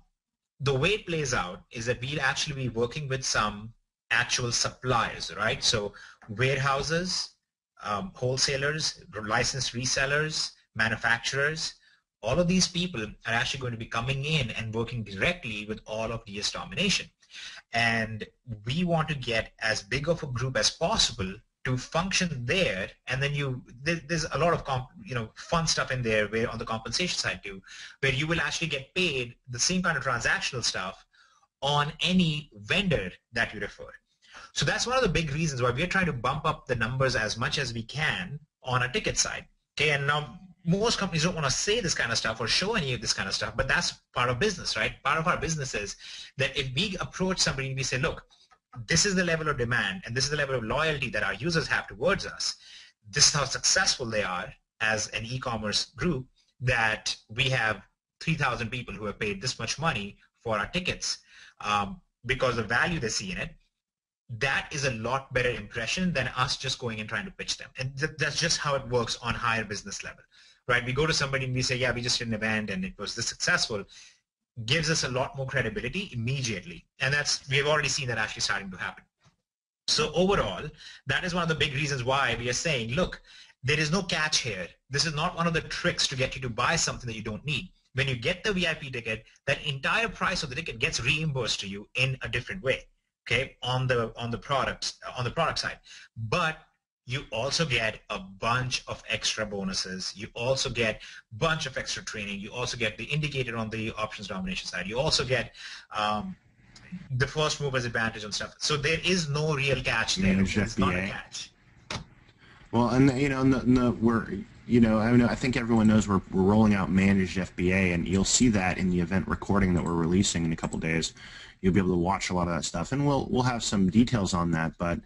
the way it plays out is that we'll actually be working with some actual suppliers, right? So warehouses, um, wholesalers, licensed resellers, manufacturers, all of these people are actually going to be coming in and working directly with all of DS Domination. And we want to get as big of a group as possible to function there and then you there, there's a lot of comp, you know fun stuff in there where on the compensation side too where you will actually get paid the same kind of transactional stuff on any vendor that you refer. So that's one of the big reasons why we're trying to bump up the numbers as much as we can on a ticket side. Okay and now most companies don't want to say this kind of stuff or show any of this kind of stuff but that's part of business right? Part of our business is that if we approach somebody and we say look this is the level of demand and this is the level of loyalty that our users have towards us. This is how successful they are as an e-commerce group that we have 3,000 people who have paid this much money for our tickets um, because the value they see in it. That is a lot better impression than us just going and trying to pitch them. And th- that's just how it works on higher business level, right? We go to somebody and we say, yeah, we just did an event and it was this successful gives us a lot more credibility immediately. And that's we have already seen that actually starting to happen. So overall, that is one of the big reasons why we are saying, look, there is no catch here. This is not one of the tricks to get you to buy something that you don't need. When you get the VIP ticket, that entire price of the ticket gets reimbursed to you in a different way, okay, on the on the products on the product side. But you also get a bunch of extra bonuses. You also get a bunch of extra training. You also get the indicator on the options domination side. You also get um, the first movers advantage and stuff. So there is no real catch there. Managed it's FBA. not a catch. Well, and you know, the, the, we're you know, I, mean, I think everyone knows we're, we're rolling out managed FBA, and you'll see that in the event recording that we're releasing in a couple days. You'll be able to watch a lot of that stuff, and we'll we'll have some details on that, but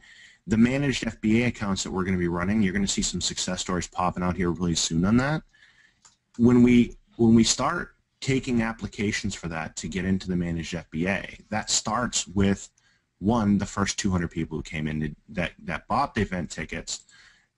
the managed FBA accounts that we're going to be running, you're going to see some success stories popping out here really soon on that. When we when we start taking applications for that to get into the managed FBA, that starts with one, the first 200 people who came in that that bought the event tickets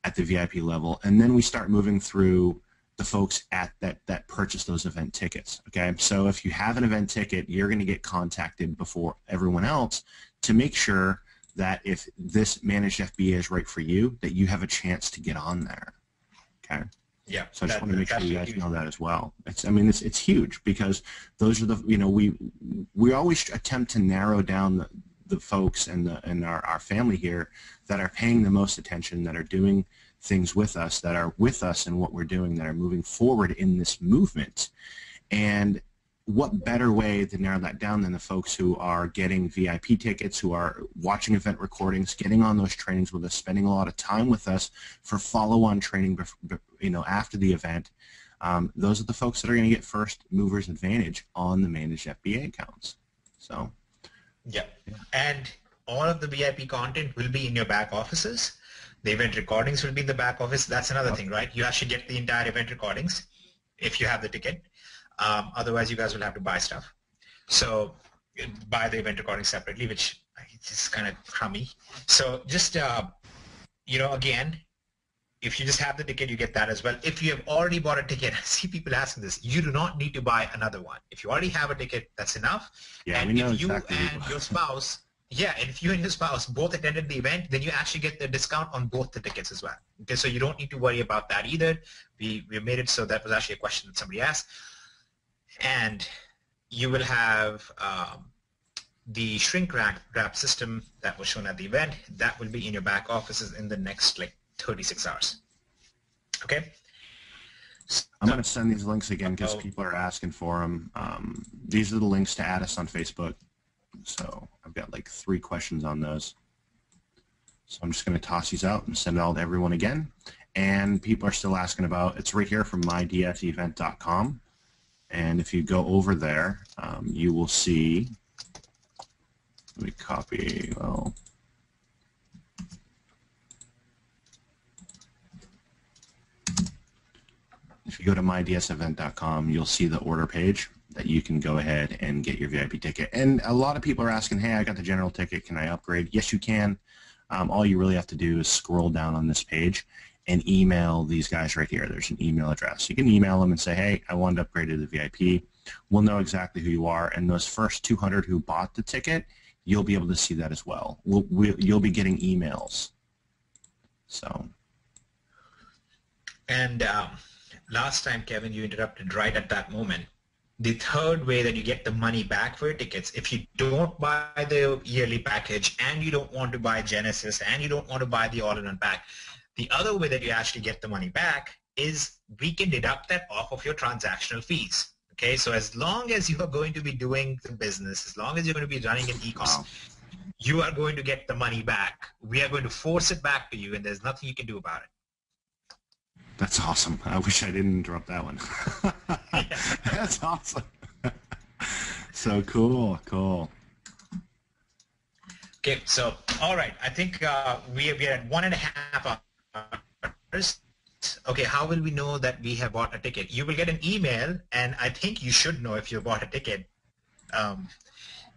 at the VIP level, and then we start moving through the folks at that that purchase those event tickets. Okay, so if you have an event ticket, you're going to get contacted before everyone else to make sure that if this managed FBA is right for you, that you have a chance to get on there. Okay. Yeah. So I just that, want to make sure you guys huge. know that as well. It's, I mean, it's, it's huge because those are the, you know, we, we always attempt to narrow down the, the folks and the, and our, our family here that are paying the most attention, that are doing things with us, that are with us in what we're doing, that are moving forward in this movement. And what better way to narrow that down than the folks who are getting VIP tickets, who are watching event recordings, getting on those trainings with us, spending a lot of time with us for follow-on training, you know, after the event. Um, those are the folks that are going to get first movers advantage on the managed FBA accounts. So, yeah. yeah, and all of the VIP content will be in your back offices. The event recordings will be in the back office. That's another okay. thing, right? You actually get the entire event recordings if you have the ticket. Um, otherwise, you guys will have to buy stuff. So buy the event recording separately, which is kind of crummy. So just, uh, you know, again, if you just have the ticket, you get that as well. If you have already bought a ticket, I see people asking this, you do not need to buy another one. If you already have a ticket, that's enough. Yeah, and we know if exactly you and your spouse, yeah, and if you and your spouse both attended the event, then you actually get the discount on both the tickets as well. Okay, so you don't need to worry about that either. We, we made it so that was actually a question that somebody asked and you will have um, the shrink wrap, wrap system that was shown at the event. That will be in your back offices in the next like 36 hours. Okay. So, I'm going to send these links again because people are asking for them. Um, these are the links to add us on Facebook. So I've got like three questions on those. So I'm just going to toss these out and send it all to everyone again. And people are still asking about, it's right here from mydsevent.com. And if you go over there, um, you will see, let me copy, well, if you go to mydsevent.com, you'll see the order page that you can go ahead and get your VIP ticket. And a lot of people are asking, hey, I got the general ticket. Can I upgrade? Yes, you can. Um, all you really have to do is scroll down on this page and email these guys right here. There's an email address. You can email them and say, hey, I wanted to upgrade to the VIP. We'll know exactly who you are. And those first 200 who bought the ticket, you'll be able to see that as well. We'll, we'll, you'll be getting emails. So. And um, last time, Kevin, you interrupted right at that moment. The third way that you get the money back for your tickets, if you don't buy the yearly package and you don't want to buy Genesis and you don't want to buy the all-in-one pack, the other way that you actually get the money back is we can deduct that off of your transactional fees. Okay, so as long as you are going to be doing the business, as long as you're going to be running an e-commerce, you are going to get the money back. We are going to force it back to you, and there's nothing you can do about it. That's awesome. I wish I didn't interrupt that one. That's awesome. so cool, cool. Okay, so all right, I think uh, we we are at one and a half hours. Okay, how will we know that we have bought a ticket? You will get an email, and I think you should know if you bought a ticket. Um,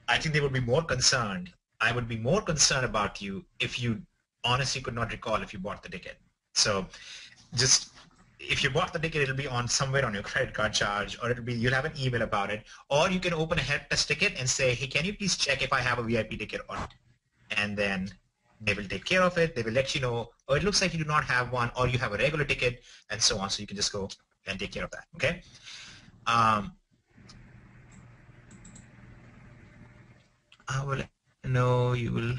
I think they would be more concerned. I would be more concerned about you if you honestly could not recall if you bought the ticket. So just if you bought the ticket, it'll be on somewhere on your credit card charge, or it'll be you'll have an email about it, or you can open a help desk ticket and say, hey, can you please check if I have a VIP ticket or not? And then they will take care of it. They will let you know, oh, it looks like you do not have one, or you have a regular ticket, and so on. So you can just go and take care of that. Okay. Um, I will know you will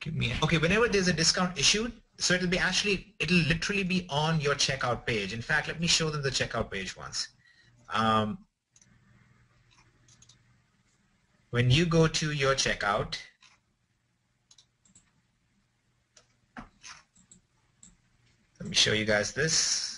give me. Okay, whenever there's a discount issued, so it'll be actually, it'll literally be on your checkout page. In fact, let me show them the checkout page once. Um, when you go to your checkout, let me show you guys this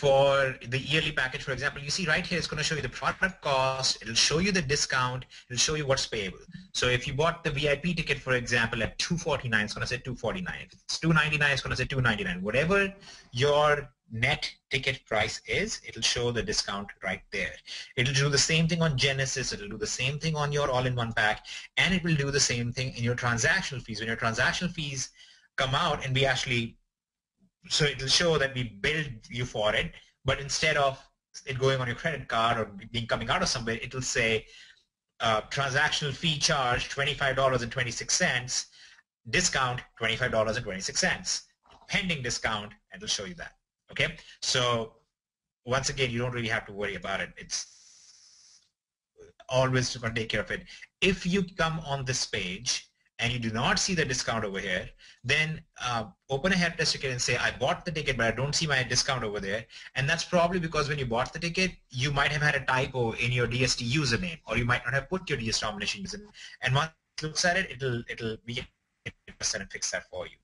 for the yearly package, for example, you see right here, it's going to show you the product cost. It'll show you the discount. It'll show you what's payable. So if you bought the VIP ticket, for example, at 249, it's going to say 249. If it's 299, it's going to say 299. Whatever your net ticket price is, it'll show the discount right there. It'll do the same thing on Genesis. It'll do the same thing on your all-in-one pack, and it will do the same thing in your transactional fees. When your transactional fees come out and we actually so it'll show that we billed you for it, but instead of it going on your credit card or being coming out of somewhere, it'll say uh, transactional fee charge $25.26, discount $25.26, pending discount, and it'll show you that. Okay, so once again, you don't really have to worry about it. It's always going to take care of it. If you come on this page and you do not see the discount over here, then uh, open a help desk ticket and say, I bought the ticket, but I don't see my discount over there. And that's probably because when you bought the ticket, you might have had a typo in your DSD username, or you might not have put your DST domination username. And once it looks at it, it'll, it'll be and fix that for you.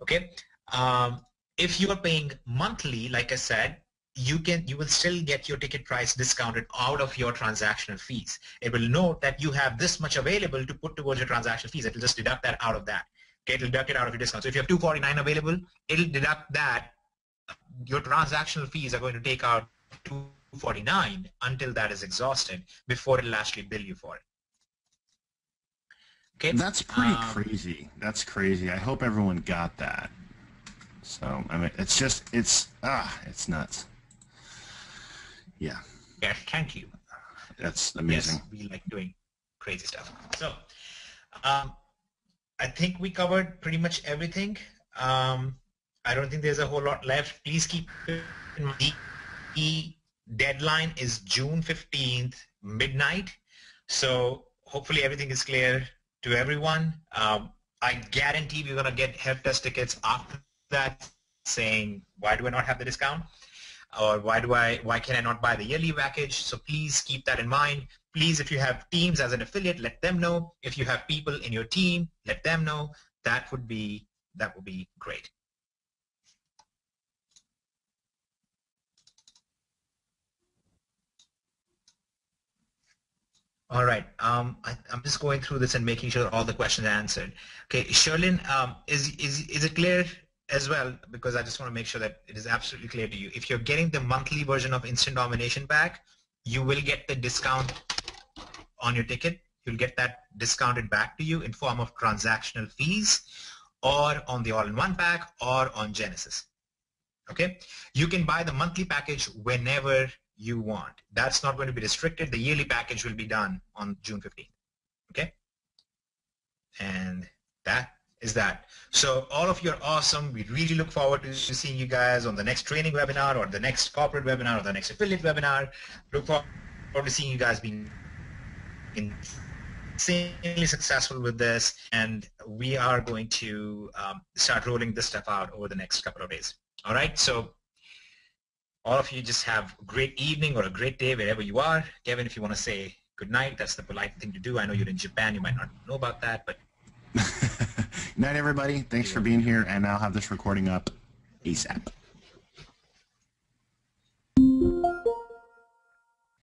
Okay. Um, if you are paying monthly, like I said, you can you will still get your ticket price discounted out of your transactional fees. It will note that you have this much available to put towards your transactional fees. It will just deduct that out of that. Okay, it'll deduct it out of your discount. So if you have 249 available, it'll deduct that. Your transactional fees are going to take out 249 until that is exhausted before it'll actually bill you for it. Okay. That's pretty um, crazy. That's crazy. I hope everyone got that. So I mean, it's just it's ah, it's nuts. Yeah. Yes, thank you. That's amazing. Yes, we like doing crazy stuff. So um, I think we covered pretty much everything. Um, I don't think there's a whole lot left. Please keep in mind the deadline is June 15th, midnight. So hopefully everything is clear to everyone. Um, I guarantee we're going to get help test tickets after that saying, why do I not have the discount? Or why do I why can I not buy the yearly package? So please keep that in mind. Please, if you have teams as an affiliate, let them know. If you have people in your team, let them know. That would be that would be great. All right. Um, I, am just going through this and making sure all the questions are answered. Okay, Sherlyn, um, is is is it clear as well, because I just want to make sure that it is absolutely clear to you, if you're getting the monthly version of Instant Domination Pack, you will get the discount on your ticket. You'll get that discounted back to you in form of transactional fees or on the all-in-one pack or on Genesis. Okay, you can buy the monthly package whenever you want. That's not going to be restricted. The yearly package will be done on June 15th. Okay, and that is that. So all of you are awesome. We really look forward to seeing you guys on the next training webinar or the next corporate webinar or the next affiliate webinar. Look forward to seeing you guys being insanely successful with this and we are going to um, start rolling this stuff out over the next couple of days. All right, so all of you just have a great evening or a great day wherever you are. Kevin, if you want to say good night, that's the polite thing to do. I know you're in Japan, you might not know about that, but night, everybody. Thanks for being here, and I'll have this recording up ASAP.